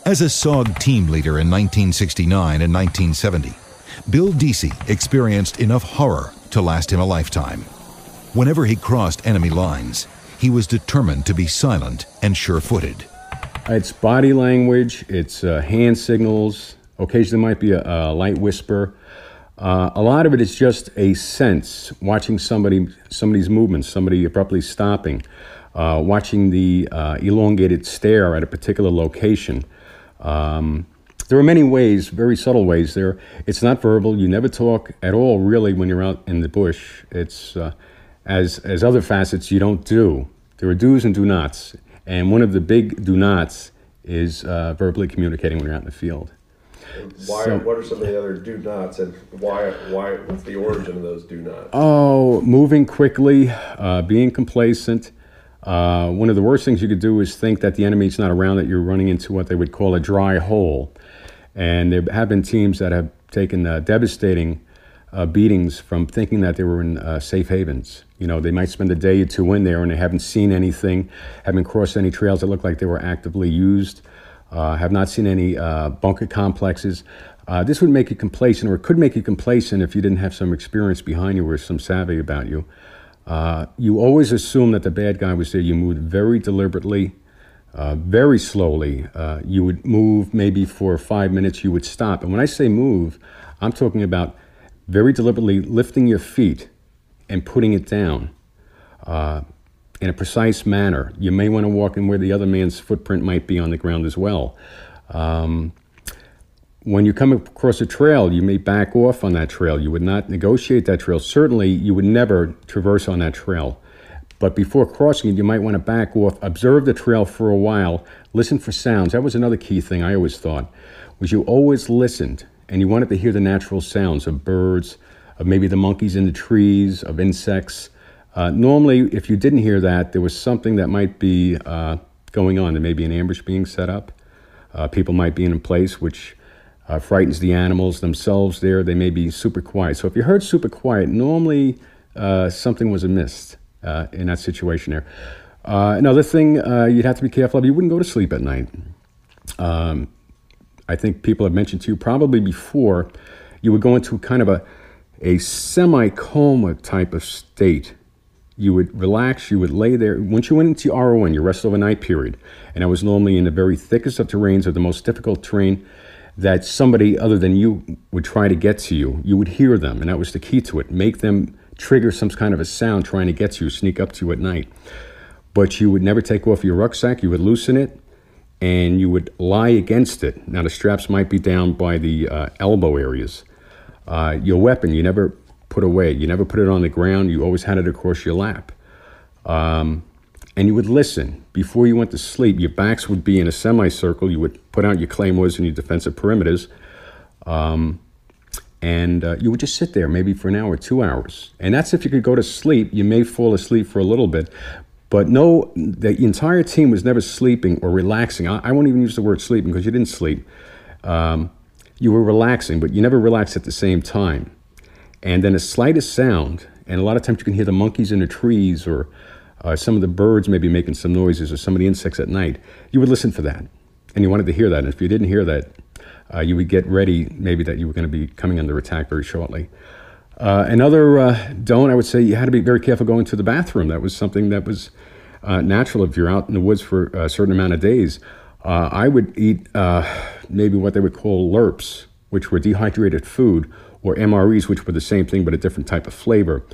As a SOG team leader in 1969 and 1970, Bill Deacy experienced enough horror to last him a lifetime. Whenever he crossed enemy lines, he was determined to be silent and sure footed. It's body language, it's uh, hand signals, occasionally might be a, a light whisper. Uh, a lot of it is just a sense, watching somebody, somebody's movements, somebody abruptly stopping, uh, watching the uh, elongated stare at a particular location. Um, there are many ways, very subtle ways there. It's not verbal. You never talk at all, really, when you're out in the bush. It's uh, as as other facets you don't do. There are do's and do nots, and one of the big do nots is uh, verbally communicating when you're out in the field. Why? So, what are some of the other do nots, and why? Why? What's the origin of those do nots? Oh, moving quickly, uh, being complacent. Uh, one of the worst things you could do is think that the enemy's not around, that you're running into what they would call a dry hole. And there have been teams that have taken uh, devastating uh, beatings from thinking that they were in uh, safe havens. You know, they might spend a day or two in there and they haven't seen anything, haven't crossed any trails that look like they were actively used, uh, have not seen any uh, bunker complexes. this would make you complacent, or could make you complacent if you didn't have some experience behind you or some savvy about you. Uh, you always assume that the bad guy was there. You moved very deliberately, uh, very slowly. Uh, you would move maybe for five minutes, you would stop. And when I say move, I'm talking about very deliberately lifting your feet and putting it down uh, in a precise manner. You may want to walk in where the other man's footprint might be on the ground as well. Um, when you come across a trail, you may back off on that trail. You would not negotiate that trail. Certainly, you would never traverse on that trail. But before crossing it, you might want to back off, observe the trail for a while, listen for sounds. That was another key thing I always thought, was you always listened and you wanted to hear the natural sounds of birds, of maybe the monkeys in the trees, of insects. Uh, normally, if you didn't hear that, there was something that might be uh, going on. There may be an ambush being set up. Uh, people might be in a place which uh, frightens the animals themselves there. They may be super quiet. So if you heard super quiet, normally uh, something was amiss uh, in that situation there. Another thing you'd have to be careful of, you wouldn't go to sleep at night. Um, I think people have mentioned to you probably before, you would go into kind of a, a semi coma type of state. You would relax, you would lay there. Once you went into RON, your rest overnight period, and I was normally in the very thickest of terrains or the most difficult terrain, that somebody other than you would try to get to you. You would hear them, and that was the key to it. Make them trigger some kind of a sound trying to get to you, sneak up to you at night. But you would never take off your rucksack, you would loosen it, and you would lie against it. Now, the straps might be down by the uh, elbow areas. Uh, your weapon, you never put away. You never put it on the ground. You always had it across your lap. Um, and you would listen. Before you went to sleep, your backs would be in a semicircle. You would put out your claymores and your defensive perimeters. Um, and uh, you would just sit there maybe for an hour, two hours. And that's if you could go to sleep. You may fall asleep for a little bit, but no, the entire team was never sleeping or relaxing. I, I won't even use the word sleeping because you didn't sleep. Um, you were relaxing, but you never relaxed at the same time. And then the slightest sound, and a lot of times you can hear the monkeys in the trees or uh, some of the birds maybe making some noises or some of the insects at night. You would listen for that, and you wanted to hear that. And if you didn't hear that, uh, you would get ready maybe that you were going to be coming under attack very shortly. Uh, another uh, don't, I would say you had to be very careful going to the bathroom. That was something that was uh, natural if you're out in the woods for a certain amount of days. Uh, I would eat uh, maybe what they would call lerps, which were dehydrated food, or MREs, which were the same thing but a different type of flavor.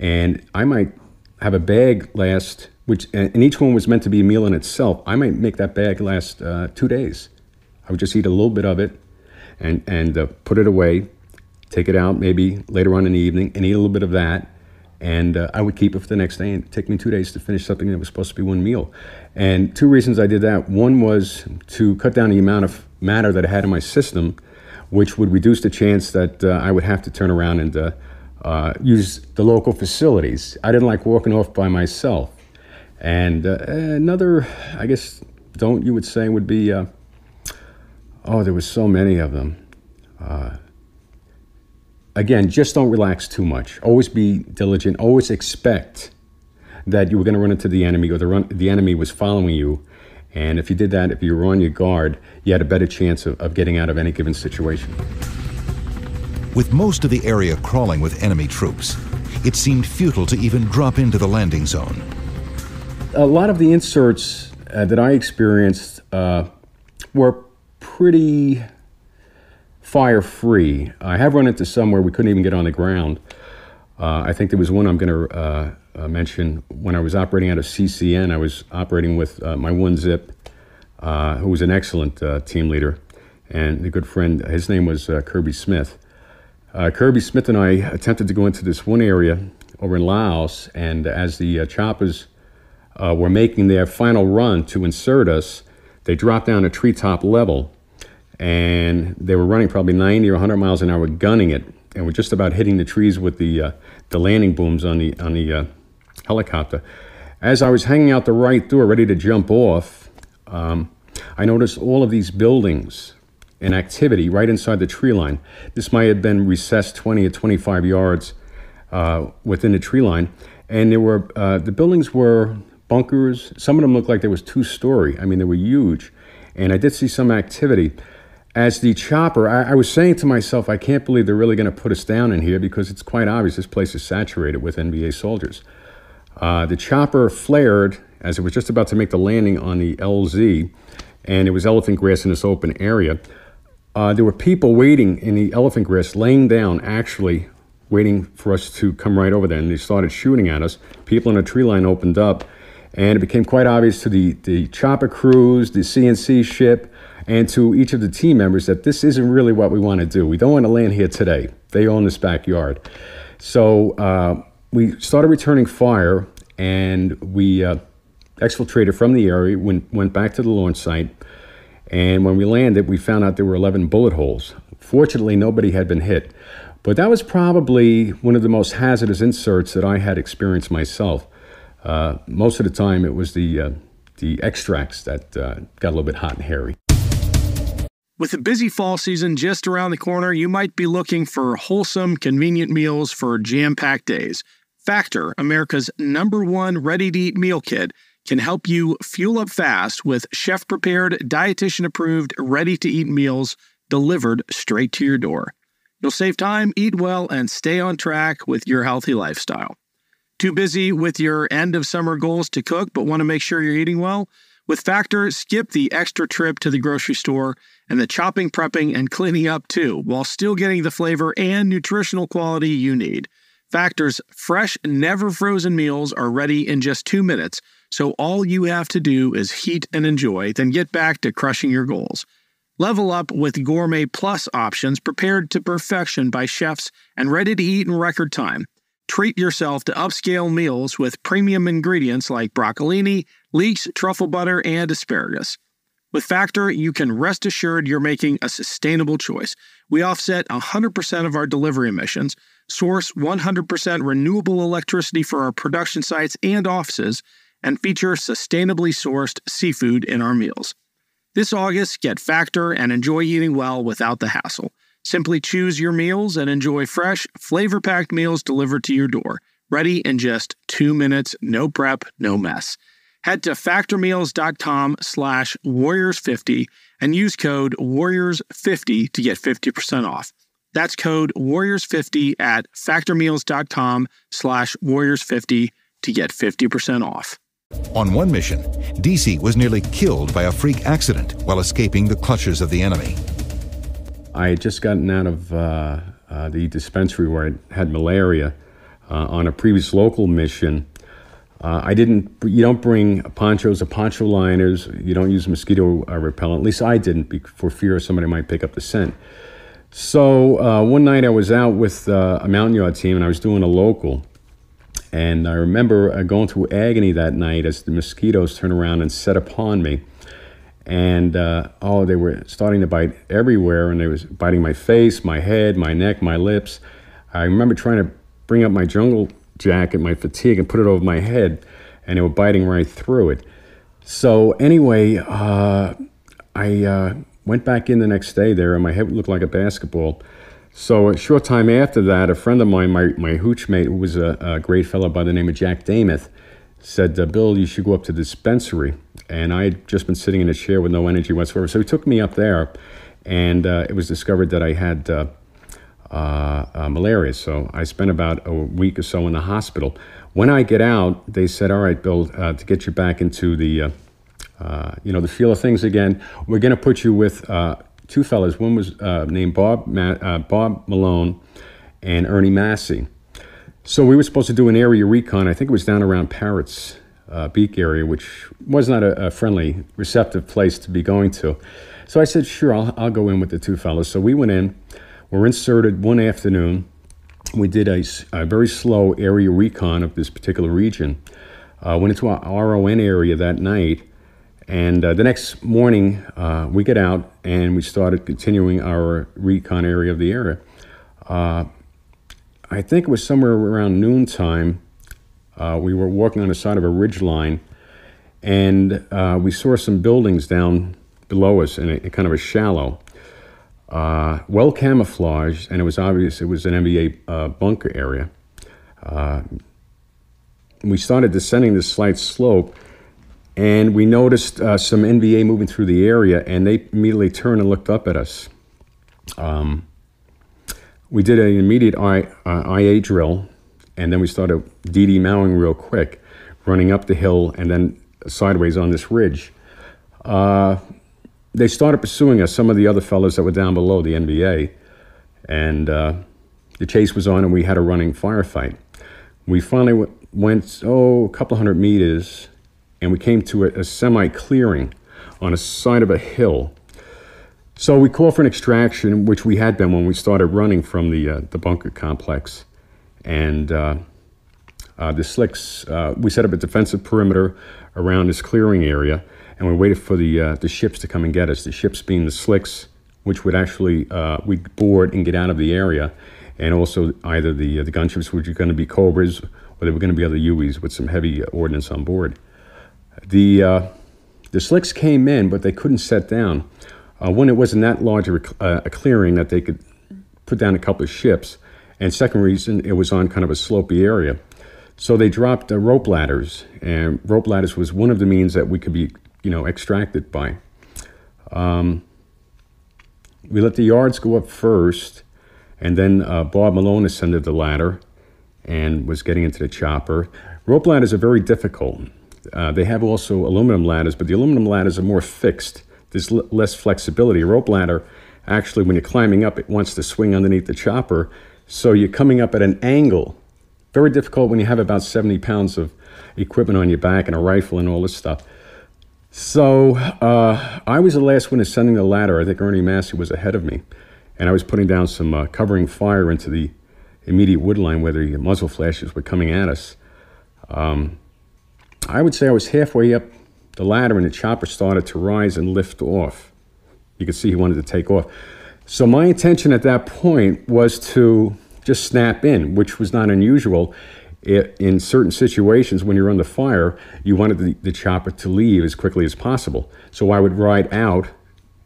And I might have a bag last, which and each one was meant to be a meal in itself. I might make that bag last uh, two days. I would just eat a little bit of it, and and put it away, take it out maybe later on in the evening and eat a little bit of that. And uh, I would keep it for the next day. And take me two days to finish something that was supposed to be one meal. And two reasons I did that. One was to cut down the amount of matter that I had in my system, which would reduce the chance that uh, I would have to turn around and uh, uh use the local facilities. I didn't like walking off by myself. And another, I guess, don't you would say would be, oh, there was so many of them again, just don't relax too much. Always be diligent. Always expect that you were going to run into the enemy or the, run, the enemy was following you. And if you did that, if you were on your guard, you had a better chance of, of getting out of any given situation. With most of the area crawling with enemy troops, it seemed futile to even drop into the landing zone. A lot of the inserts uh, that I experienced uh, were pretty fire free. I have run into some where we couldn't even get on the ground. Uh, I think there was one I'm going to uh, uh, mention when I was operating out of CCN. I was operating with uh, my one zip, uh, who was an excellent uh, team leader and a good friend. His name was Kirby Smith. Kirby Smith and I attempted to go into this one area over in Laos, and as the choppers were making their final run to insert us, they dropped down a treetop level and they were running probably 90 or 100 miles an hour, gunning it, and we were just about hitting the trees with the uh, the landing booms on the on the uh, helicopter. As I was hanging out the right door, ready to jump off, um, I noticed all of these buildings in activity right inside the tree line. This might have been recessed 20 or 25 yards uh, within the tree line, and there were uh, the buildings were bunkers. Some of them looked like they was two story. I mean, they were huge, and I did see some activity as the chopper, I, I, was saying to myself, I can't believe they're really going to put us down in here because it's quite obvious this place is saturated with NVA soldiers. Uh, the chopper flared as it was just about to make the landing on the LZ, and it was elephant grass in this open area. Uh, there were people waiting in the elephant grass, laying down, actually waiting for us to come right over there, and they started shooting at us. People in a tree line opened up, and it became quite obvious to the, the chopper crews, the C&C ship, and to each of the team members that this isn't really what we want to do. We don't want to land here today. They own this backyard. So uh, we started returning fire and we uh, exfiltrated from the area, went, went back to the launch site. And when we landed, we found out there were 11 bullet holes. Fortunately, nobody had been hit. But that was probably one of the most hazardous inserts that I had experienced myself. Uh, most of the time, it was the, uh, the extracts that uh, got a little bit hot and hairy. With the busy fall season just around the corner, you might be looking for wholesome, convenient meals for jam packed days. Factor, America's number one ready to eat meal kit, can help you fuel up fast with chef prepared, dietitian approved, ready to eat meals delivered straight to your door. You'll save time, eat well, and stay on track with your healthy lifestyle. Too busy with your end of summer goals to cook, but want to make sure you're eating well? With Factor, skip the extra trip to the grocery store and the chopping, prepping, and cleaning up too, while still getting the flavor and nutritional quality you need. Factor's fresh, never frozen meals are ready in just two minutes, so all you have to do is heat and enjoy, then get back to crushing your goals. Level up with Gourmet Plus options prepared to perfection by chefs and ready to eat in record time. Treat yourself to upscale meals with premium ingredients like broccolini, leeks, truffle butter, and asparagus. With Factor, you can rest assured you're making a sustainable choice. We offset 100% of our delivery emissions, source 100% renewable electricity for our production sites and offices, and feature sustainably sourced seafood in our meals. This August, get Factor and enjoy eating well without the hassle. Simply choose your meals and enjoy fresh, flavor packed meals delivered to your door, ready in just two minutes, no prep, no mess. Head to factormeals.com slash warriors50 and use code warriors50 to get 50% off. That's code warriors50 at factormeals.com slash warriors50 to get 50% off. On one mission, Deacy was nearly killed by a freak accident while escaping the clutches of the enemy. I had just gotten out of uh, uh, the dispensary where I had malaria uh, on a previous local mission. Uh, I didn't. You don't bring ponchos or poncho liners. You don't use mosquito uh, repellent. At least I didn't, for fear somebody might pick up the scent. So uh, one night I was out with a Montagnard team, and I was doing a local. And I remember going through agony that night as the mosquitoes turned around and set upon me and uh, oh, they were starting to bite everywhere, and they was biting my face, my head, my neck, my lips. I remember trying to bring up my jungle jacket, my fatigue, and put it over my head, and they were biting right through it. So anyway, uh, I uh, went back in the next day there, and my head looked like a basketball. So a short time after that, a friend of mine, my, my hooch mate, who was a, a great fellow by the name of Jack Damath, said, uh, Bill, you should go up to the dispensary. And I had just been sitting in a chair with no energy whatsoever. So he took me up there, and uh, it was discovered that I had uh, uh, uh malaria. So I spent about a week or so in the hospital. When I get out, they said, all right, Bill, uh, to get you back into the, you know, the feel of things again, we're going to put you with two fellas. One was named Bob, Ma- Bob Malone and Ernie Massey. So we were supposed to do an area recon. I think it was down around Parrots uh, Beak area, which was not a, a, friendly, receptive place to be going to. So I said, sure, I'll, I'll go in with the two fellows. So we went in. We're inserted one afternoon. We did a, a very slow area recon of this particular region. Uh, went into our RON area that night. And uh, the next morning, uh, we get out and we started continuing our recon area of the area. Uh, I think it was somewhere around noontime. Uh, we were walking on the side of a ridge line, and uh, we saw some buildings down below us in a, kind of a shallow, uh, well camouflaged, and it was obvious it was an uh, bunker area. We started descending this slight slope, and we noticed uh, some NVA moving through the area, and they immediately turned and looked up at us. Um, we did an immediate I, uh, IA drill, and then we started DD mowing real quick, running up the hill and then sideways on this ridge. Uh, they started pursuing us, some of the other fellows that were down below, the NVA, and uh, the chase was on, and we had a running firefight. We finally went, oh, a couple hundred meters, and we came to a, a semi clearing on a side of a hill so we called for an extraction, which we had been when we started running from the uh, the bunker complex, and uh, uh, the slicks. Uh, we set up a defensive perimeter around this clearing area, and we waited for the uh, the ships to come and get us. The ships being the slicks, which would actually uh, we board and get out of the area, and also either the the gunships, which are going to be Cobras, or they were going to be other Hueys with some heavy ordnance on board. The the slicks came in, but they couldn't set down. Uh, one, it wasn't that large a, uh, a clearing that they could put down a couple of ships. And second reason, it was on kind of a slopy area. So they dropped uh, rope ladders, and rope ladders was one of the means that we could be, you know, extracted by. Um, we let the yards go up first, and then uh, Bob Malone ascended the ladder and was getting into the chopper. Rope ladders are very difficult. Uh, they have also aluminum ladders, but the aluminum ladders are more fixed there's l- less flexibility. A rope ladder, actually, when you're climbing up, it wants to swing underneath the chopper. So you're coming up at an angle. Very difficult when you have about 70 pounds of, equipment on your back and a rifle and all this stuff. So uh, I was the last one ascending the ladder. I think Ernie Massey was ahead of me, and I was putting down some uh, covering fire into the immediate wood line where the muzzle flashes were coming at us. Um, I would say I was halfway up the ladder, and the chopper started to rise and lift off. You could see he wanted to take off. So my intention at that point was to just snap in, which was not unusual. in certain situations, when you're under fire, you wanted the, the, chopper to leave as quickly as possible. So I would ride out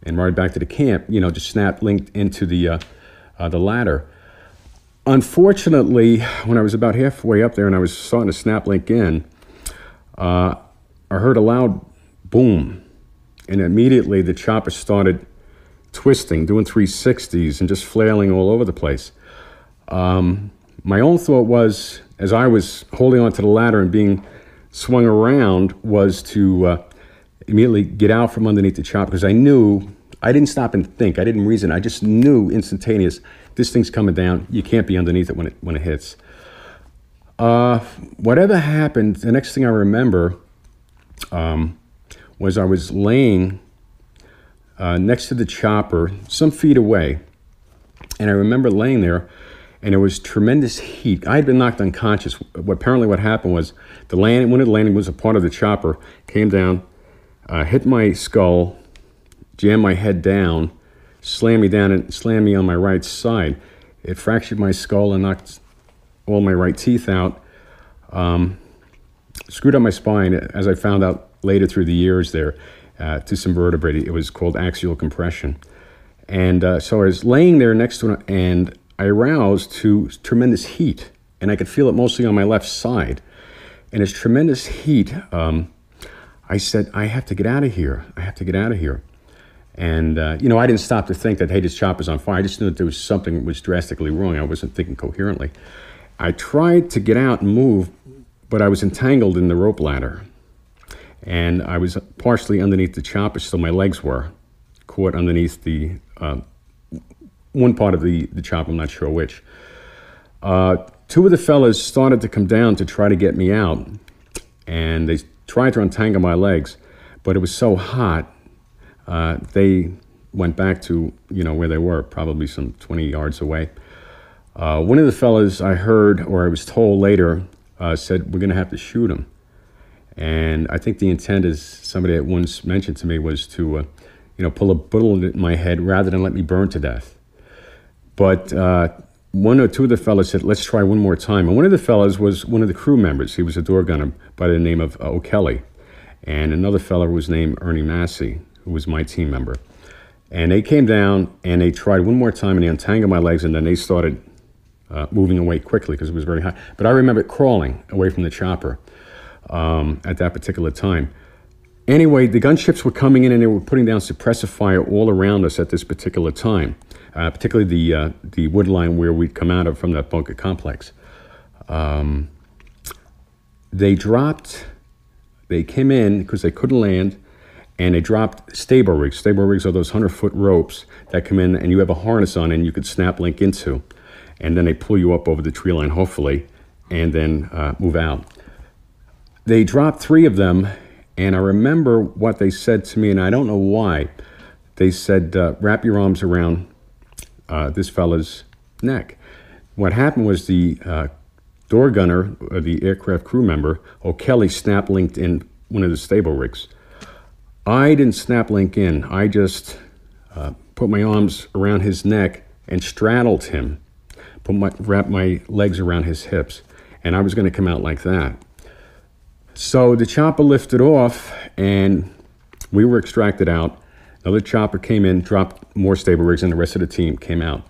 and ride back to the camp, you know, just snap linked into the, uh, uh, the ladder. Unfortunately, when I was about halfway up there and I was starting to snap link in, uh, I heard a loud boom, and immediately the chopper started twisting, doing 360s, and just flailing all over the place. Um, my own thought was, as I was holding onto the ladder and being swung around, was to uh, immediately get out from underneath the chopper because I knew I didn't stop and think. I didn't reason. I just knew instantaneous. This thing's coming down. You can't be underneath it when it when it hits. Uh, whatever happened, the next thing I remember um, was I was laying uh, next to the chopper, some feet away. And I remember laying there, and there was tremendous heat. I had been knocked unconscious. What, apparently, what happened was the landing, of the landing was a part of the chopper, came down, uh, hit my skull, jammed my head down, slammed me down, and slammed me on my right side. It fractured my skull and knocked all my right teeth out. Um, screwed up my spine, as I found out later through the years there uh, to some vertebrae. It was called axial compression. And uh, so I was laying there next to it, and I aroused to tremendous heat, and I could feel it mostly on my left side. And it's tremendous heat. Um, I said, I have to get out of here. I have to get out of here. And, uh, you know, I didn't stop to think that, hey, this chopper's on fire. I just knew that there was something that was drastically wrong. I wasn't thinking coherently. I tried to get out and move, but I was entangled in the rope ladder and I was partially underneath the chopper, so my legs were caught underneath the uh, one part of the, the chopper, I'm not sure which. Uh, two of the fellas started to come down to try to get me out, and they tried to untangle my legs, but it was so hot, uh, they went back to you know where they were, probably some 20 yards away. Uh, one of the fellas I heard, or I was told later, uh, said, We're going to have to shoot him. And I think the intent, as somebody at once mentioned to me, was to, uh, you know, pull a bullet in my head rather than let me burn to death. But uh, one or two of the fellows said, let's try one more time. And one of the fellows was one of the crew members. He was a door gunner by the name of uh, O'Kelly. And another fellow was named Ernie Massey, who was my team member. And they came down and they tried one more time and they untangled my legs and then they started uh, moving away quickly because it was very hot. But I remember crawling away from the chopper um, at that particular time. Anyway, the gunships were coming in and they were putting down suppressive fire all around us at this particular time, uh, particularly the, uh, the wood line where we'd come out of from that bunker complex. Um, they dropped, they came in because they couldn't land, and they dropped STABO rigs. STABO rigs are those 100 foot ropes that come in and you have a harness on and you could snap link into. And then they pull you up over the tree line, hopefully, and then uh, move out they dropped three of them, and I remember what they said to me, and I don't know why. They said, uh, wrap your arms around uh, this fella's neck. What happened was the uh, door gunner, or the aircraft crew member, O'Kelly, snap linked in one of the STABO rigs. I didn't snap link in. I just uh, put my arms around his neck and straddled him, put my, wrapped my legs around his hips, and I was going to come out like that. So the chopper lifted off and we were extracted out. Another chopper came in, dropped more STABO rigs, and the rest of the team came out.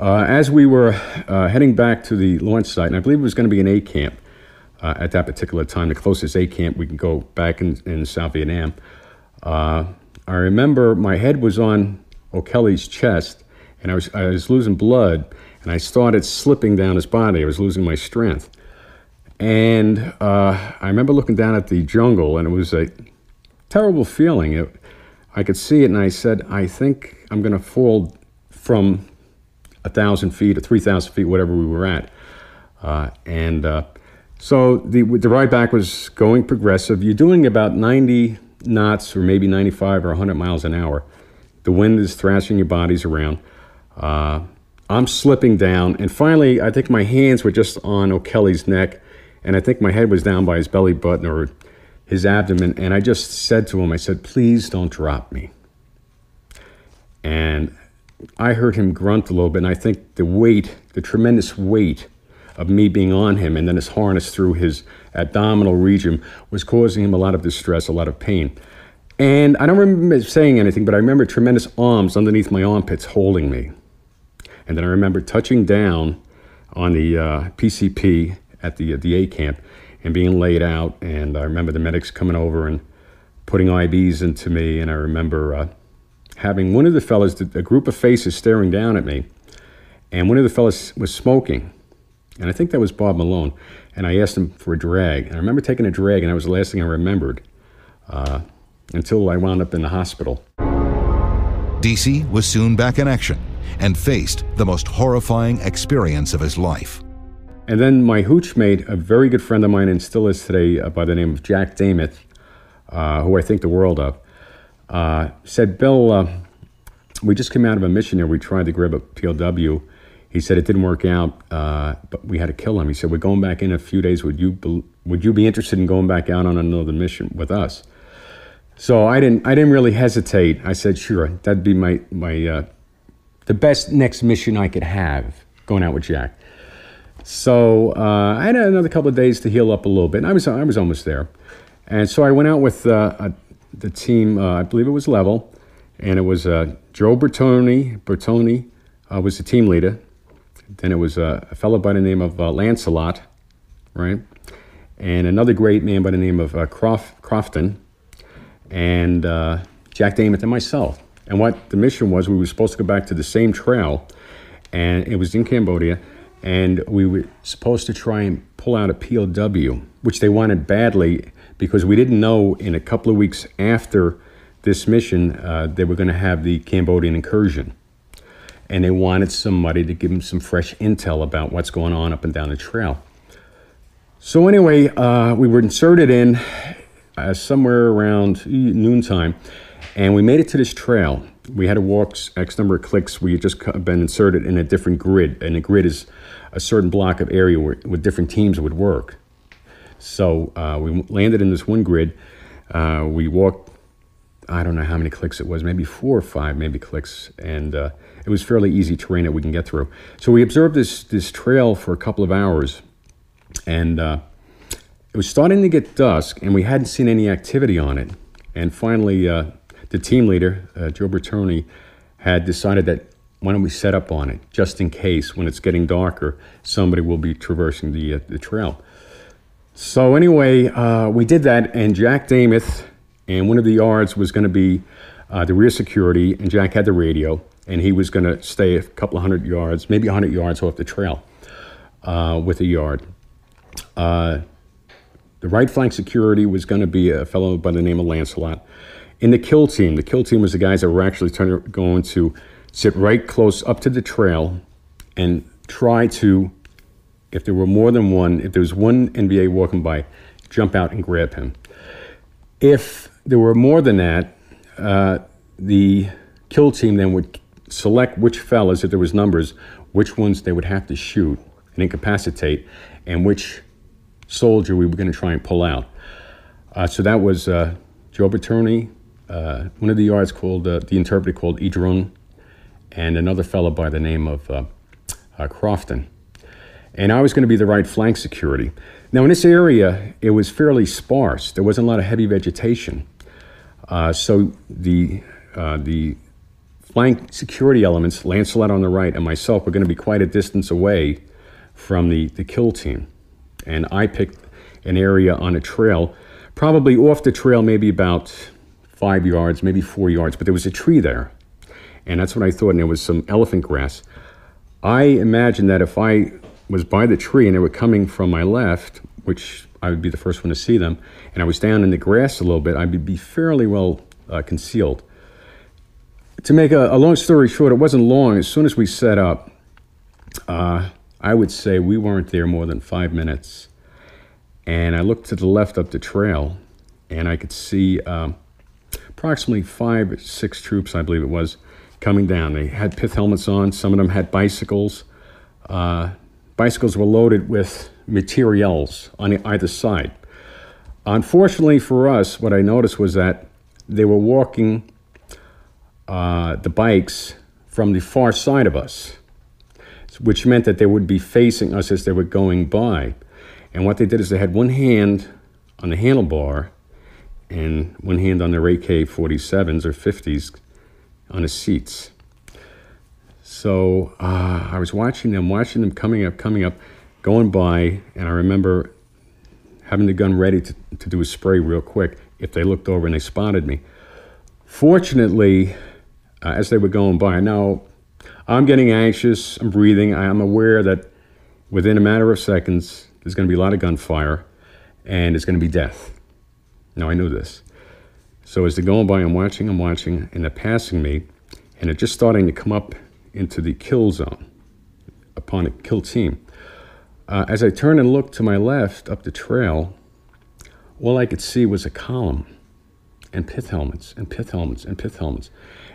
Uh, as we were uh, heading back to the launch site, and I believe it was going to be an A camp uh, at that particular time, the closest A camp we can go back in, in South Vietnam. Uh, I remember my head was on O'Kelly's chest, and I was, I was losing blood, and I started slipping down his body. I was losing my strength. And uh, I remember looking down at the jungle, and it was a terrible feeling. It, I could see it, and I said, I think I'm going to fall from a thousand feet or 3,000 feet, whatever we were at. Uh, and uh, So the, the ride back was going progressive. You're doing about 90 knots or maybe 95 or 100 miles an hour. The wind is thrashing your bodies around. I'm slipping down, and finally, I think my hands were just on O'Kelly's neck, and I think my head was down by his belly button or his abdomen, and I just said to him, I said, please don't drop me. And I heard him grunt a little bit, and I think the weight, the tremendous weight of me being on him and then his harness through his abdominal region was causing him a lot of distress, a lot of pain. And I don't remember saying anything, but I remember tremendous arms underneath my armpits holding me. And then I remember touching down on the uh, PCP at the, the A camp and being laid out. And I remember the medics coming over and putting IVs into me. And I remember uh, having one of the fellas, a group of faces staring down at me. And one of the fellas was smoking. And I think that was Bob Malone. And I asked him for a drag. And I remember taking a drag, and that was the last thing I remembered uh, until I wound up in the hospital. Deacy was soon back in action and faced the most horrifying experience of his life. And then my hooch mate, a very good friend of mine and still is today uh, by the name of Jack Damith, uh, who I think the world of, uh, said, Bill, uh, we just came out of a mission here. We tried to grab a POW he said it didn't work out, uh, but we had to kill him. He said, "We're going back in a few days. Would you be, would you be interested in going back out on another mission with us?" So I didn't I didn't really hesitate. I said, "Sure, that'd be my my uh, the best next mission I could have going out with Jack." So uh, I had another couple of days to heal up a little bit, and I was I was almost there. And so I went out with uh, the team. Uh, I believe it was Level, and it was uh, Joe Bertoni. Bertoni was the team leader. Then it was a, a fellow by the name of uh, Lancelot, right? And another great man by the name of uh, Croft, Crofton, and uh, Jack Damon and myself. And what the mission was, we were supposed to go back to the same trail, and it was in Cambodia, and we were supposed to try and pull out a POW, which they wanted badly because we didn't know in a couple of weeks after this mission uh, they were going to have the Cambodian incursion and they wanted somebody to give them some fresh intel about what's going on up and down the trail. So anyway, uh, we were inserted in uh, somewhere around noontime, and we made it to this trail. We had to walk X number of clicks. We had just been inserted in a different grid, and a grid is a certain block of area where, where different teams would work. So uh, we landed in this one grid. Uh, we walked, I don't know how many clicks it was, maybe four or five, maybe clicks, and uh, it was fairly easy terrain that we can get through. So we observed this, this trail for a couple of hours, and uh, it was starting to get dusk, and we hadn't seen any activity on it. And finally, uh, the team leader, uh, Joe Bertoni, had decided that why don't we set up on it, just in case when it's getting darker, somebody will be traversing the, uh, the trail. So anyway, uh, we did that, and Jack Damith and one of the yards was going to be uh, the rear security, and Jack had the radio and he was going to stay a couple of hundred yards, maybe 100 yards off the trail uh, with a yard. Uh, the right flank security was going to be a fellow by the name of Lancelot. In the kill team, the kill team was the guys that were actually going to sit right close up to the trail and try to, if there were more than one, if there was one NVA walking by, jump out and grab him. If there were more than that, uh, the kill team then would select which fellas, if there was numbers, which ones they would have to shoot and incapacitate, and which soldier we were going to try and pull out. Uh, so that was uh, Joe Bertoni, uh, one of the yards called, uh, the interpreter called Idron, and another fellow by the name of uh, uh, Crofton. And I was going to be the right flank security. Now, in this area, it was fairly sparse. There wasn't a lot of heavy vegetation. so the, the flank security elements, Lancelot on the right and myself, were going to be quite a distance away from the, the kill team. And I picked an area on a trail, probably off the trail, maybe about five yards, maybe four yards, but there was a tree there. And that's what I thought, and there was some elephant grass. I imagined that if I was by the tree and they were coming from my left, which I would be the first one to see them, and I was down in the grass a little bit, I would be fairly well uh, concealed to make a, a, long story short, it wasn't long. As soon as we set up, uh, I would say we weren't there more than five minutes. and I looked to the left up the trail, and I could see um, approximately five or six troops, I believe it was, coming down. They had pith helmets on. Some of them had bicycles. Uh, bicycles were loaded with materials on either side. Unfortunately for us, what I noticed was that they were walking uh, the bikes from the far side of us, which meant that they would be facing us as they were going by. And what they did is they had one hand on the handlebar and one hand on their AK 47s or 50s on his seats. So uh, I was watching them, watching them coming up, coming up, going by, and I remember having the gun ready to, to do a spray real quick if they looked over and they spotted me. Fortunately, uh, as they were going by, now I'm getting anxious, I'm breathing, I'm aware that within a matter of seconds, there's going to be a lot of gunfire and it's going to be death. Now I knew this. So as they're going by, I'm watching, I'm watching, and they're passing me, and they're just starting to come up into the kill zone upon a kill team. Uh, as I turned and looked to my left up the trail, all I could see was a column and pith helmets and pith helmets and pith helmets.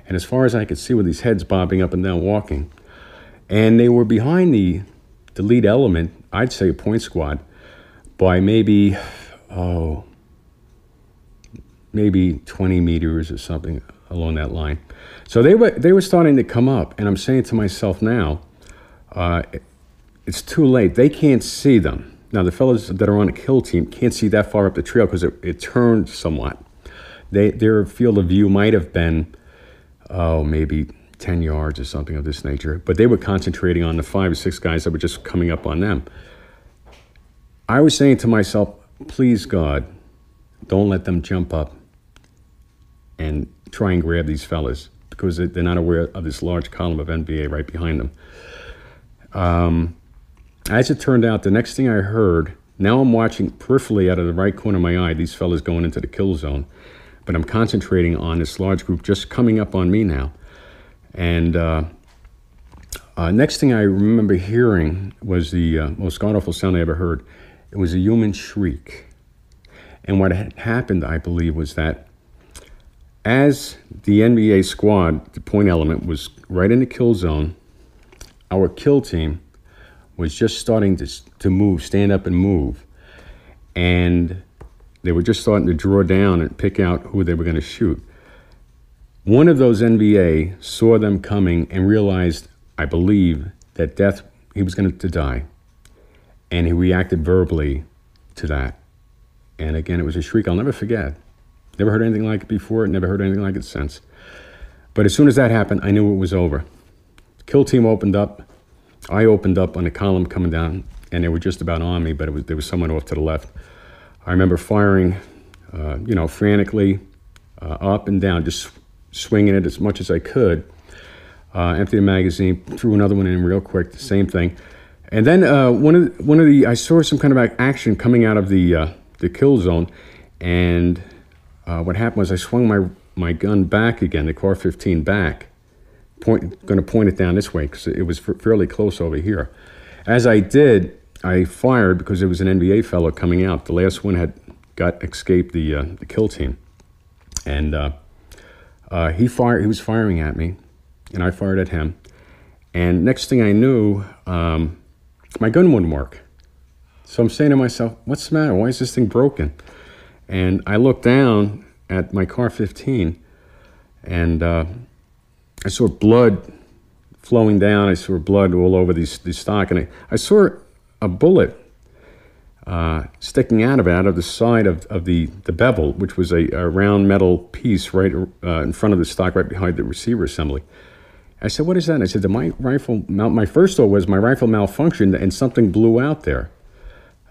And as far as I could see were these heads bobbing up and down walking. And they were behind the, the lead element, I'd say a point squad, by maybe, oh, maybe 20 meters or something along that line. So they were, they were starting to come up, and I'm saying to myself now, uh, it's too late. They can't see them. Now, the fellows that are on a kill team can't see that far up the trail because it, it turned somewhat. They, their field of view might have been, oh, maybe 10 yards or something of this nature, but they were concentrating on the five or six guys that were just coming up on them. I was saying to myself, please, God, don't let them jump up and try and grab these fellas because they're not aware of this large column of NVA right behind them. Um, as it turned out, the next thing I heard, now I'm watching peripherally out of the right corner of my eye these fellas going into the kill zone, but I'm concentrating on this large group just coming up on me now. And uh, uh, next thing I remember hearing was the uh, most god awful sound I ever heard. It was a human shriek. And what had happened, I believe, was that as the NVA squad, the point element, was right in the kill zone, our kill team was just starting to, to move, stand up and move. And they were just starting to draw down and pick out who they were going to shoot. One of those NVA saw them coming and realized, I believe, that death, he was going to die. And he reacted verbally to that. And again, it was a shriek I'll never forget. Never heard anything like it before, never heard anything like it since. But as soon as that happened, I knew it was over. Kill team opened up. I opened up on a column coming down, and they were just about on me, but it was, there was someone off to the left. I remember firing, uh, you know, frantically uh, up and down, just swinging it as much as I could. Uh, emptied the magazine, threw another one in real quick, the same thing. And then uh, one of the, one of the I saw some kind of action coming out of the uh, the kill zone, and uh, what happened was I swung my my gun back again, the CAR 15 back, point going to point it down this way because it was fairly close over here. As I did, I fired because there was an NVA fellow coming out. The last one had got escaped the uh, the kill team, and uh, uh, he fired. He was firing at me, and I fired at him. And next thing I knew. Um, my gun wouldn't work. So I'm saying to myself, what's the matter? Why is this thing broken? And I looked down at my CAR 15 and uh, I saw blood flowing down. I saw blood all over the, the stock. And I, I saw a bullet uh, sticking out of it, out of the side of, of the, the bevel, which was a, a round metal piece right uh, in front of the stock, right behind the receiver assembly. I said, what is that? And I said, my rifle, my first thought was my rifle malfunctioned and something blew out there.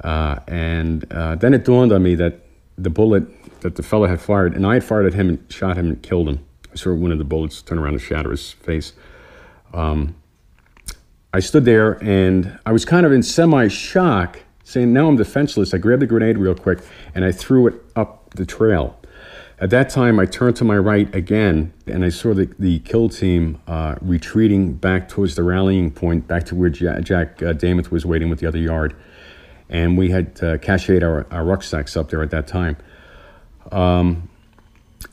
Uh, and uh, then it dawned on me that the bullet that the fellow had fired, and I had fired at him and shot him and killed him. I saw one of the bullets turn around and shatter his face. Um, I stood there and I was kind of in semi shock, saying, Now I'm defenseless. I grabbed the grenade real quick and I threw it up the trail. At that time, I turned to my right again, and I saw the, the kill team uh, retreating back towards the rallying point, back to where Jack, Jack uh, was waiting with the other yard. And we had uh, cached our, our rucksacks up there at that time. Um,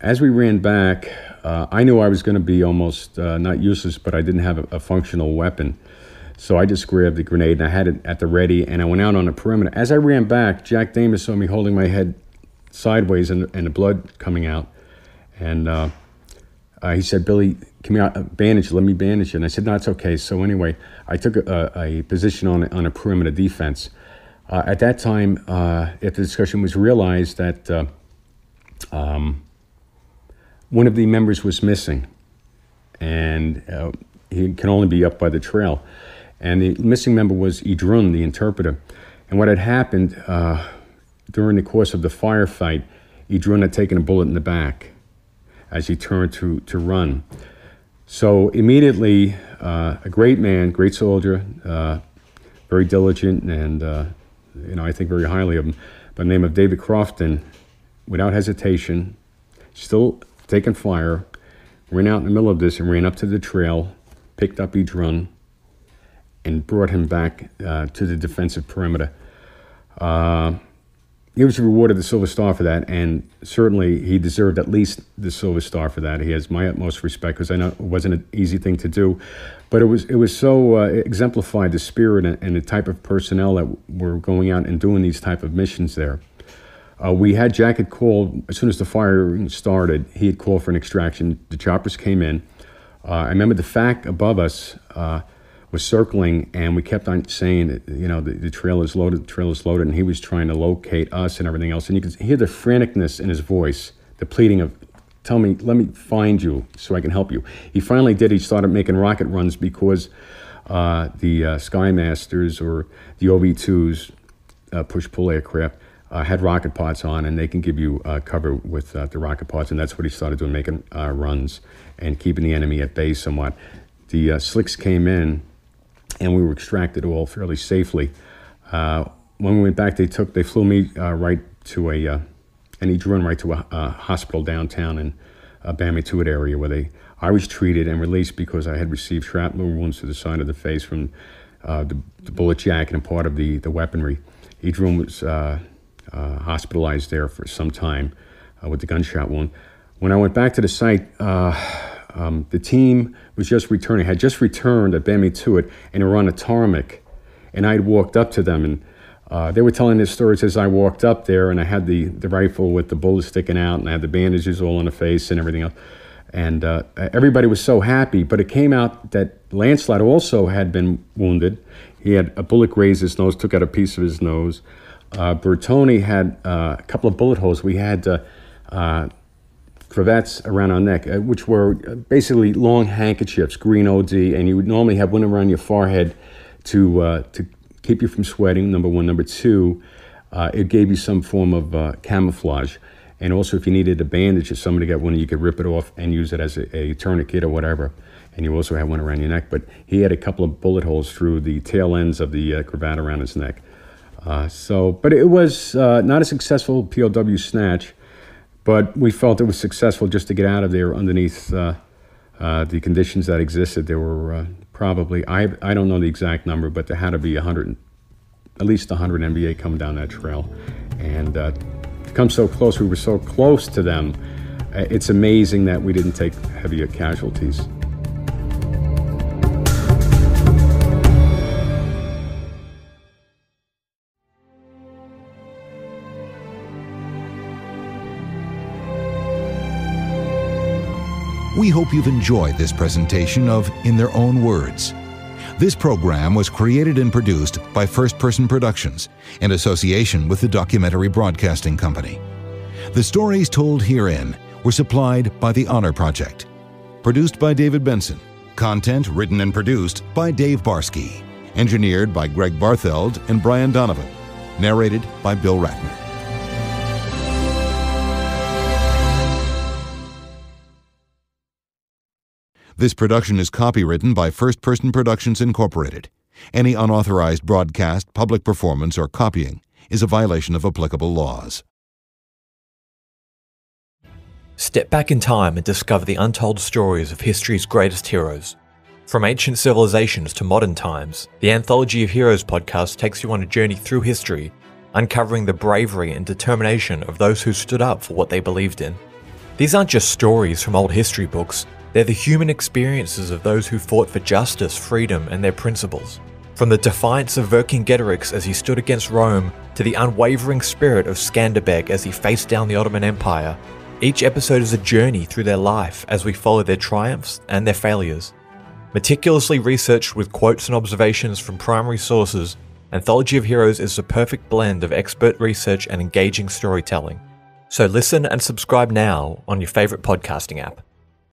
as we ran back, uh, I knew I was going to be almost uh, not useless, but I didn't have a, a, functional weapon. So I just grabbed the grenade and I had it at the ready and I went out on the perimeter. As I ran back, Jack Damus saw me holding my head sideways and, and the blood coming out. And uh, uh, he said, Billy, come here, uh, bandage, let me bandage it. And I said, no, it's okay. So anyway, I took a, a position on, on a perimeter defense. Uh, at that time, uh, the discussion was realized that uh, um, one of the members was missing, and uh, he can only be up by the trail. And the missing member was Idrun, the interpreter. And what had happened uh, during the course of the firefight, Idrun had taken a bullet in the back as he turned to, to run. So immediately, uh, a great man, great soldier, very diligent, and you know I think very highly of him, by the name of David Crofton, without hesitation, still taking fire, ran out in the middle of this and ran up to the trail, picked up Idrun, and brought him back uh, to the defensive perimeter. Uh, he was rewarded the Silver Star for that, and certainly he deserved at least the Silver Star for that. He has my utmost respect because I know it wasn't an easy thing to do, but it was it was so uh, exemplified the spirit and, and, the type of personnel that were going out and doing these type of missions there. Uh, we had Jack had called as soon as the fire started. He had called for an extraction. The choppers came in. Uh, I remember the FAC above us uh, was circling, and we kept on saying, that, you know, the, the trail is loaded, the trail is loaded, and he was trying to locate us and everything else. And you could hear the franticness in his voice, the pleading of, "Tell me, let me find you so I can help you." He finally did. He started making rocket runs because uh, the uh, Skymasters or the OV2s, uh, push-pull aircraft uh, had rocket pods on, and they can give you uh, cover with uh, the rocket pods, and that's what he started doing, making runs and keeping the enemy at bay somewhat. The slicks came in, and we were extracted all fairly safely. Uh, when we went back, they took they flew me right to a and he drew right to a, a hospital downtown in uh, Ban Me Thuot area where they I was treated and released because I had received shrapnel wounds to the side of the face from the, the, bullet jacket and part of the, the weaponry. Idrun was uh, hospitalized there for some time uh, with the gunshot wound. When I went back to the site, uh, um, the team was just returning, had just returned at Ban Me Thuot, and they were on a tarmac. And I had walked up to them, and uh, they were telling their stories as I walked up there, and I had the, the rifle with the bullet sticking out, and I had the bandages all on the face and everything else. And uh, everybody was so happy, but it came out that Lancelot also had been wounded. He had a bullet grazed his nose, took out a piece of his nose. Uh, Bertoni had uh, a couple of bullet holes. We had uh, uh cravats around our neck, uh, which were basically long handkerchiefs, green OD, and you would normally have one around your forehead to uh, to keep you from sweating. Number one, number two, it gave you some form of camouflage. And also, if you needed a bandage or somebody got one, you could rip it off and use it as a, a tourniquet or whatever. And you also had one around your neck. But he had a couple of bullet holes through the tail ends of the cravat around his neck. Uh, so, but it was uh, not a successful POW snatch, but we felt it was successful just to get out of there underneath uh, uh the conditions that existed. There were uh, probably, I, I don't know the exact number, but there had to be 100, at least 100 NVA coming down that trail. And uh, to come so close, we were so close to them, it's amazing that we didn't take heavier casualties. We hope you've enjoyed this presentation of In Their Own Words. This program was created and produced by First Person Productions in association with the Documentary Broadcasting Company. The stories told herein were supplied by the Honor Project. Produced by David Benson. Content written and produced by Dave Barsky. Engineered by Greg Bartheld and Brian Donovan. Narrated by Bill Ratner. This production is copywritten by First Person Productions Incorporated. Any unauthorized broadcast, public performance, or copying is a violation of applicable laws. Step back in time and discover the untold stories of history's greatest heroes. From ancient civilizations to modern times, the Anthology of Heroes podcast takes you on a journey through history, uncovering the bravery and determination of those who stood up for what they believed in. These aren't just stories from old history books, they're the human experiences of those who fought for justice, freedom, and their principles. From the defiance of Vercingetorix as he stood against Rome to the unwavering spirit of Skanderbeg as he faced down the Ottoman Empire, each episode is a journey through their life as we follow their triumphs and their failures. Meticulously researched with quotes and observations from primary sources, Anthology of Heroes is the perfect blend of expert research and engaging storytelling. So listen and subscribe now on your favorite podcasting app.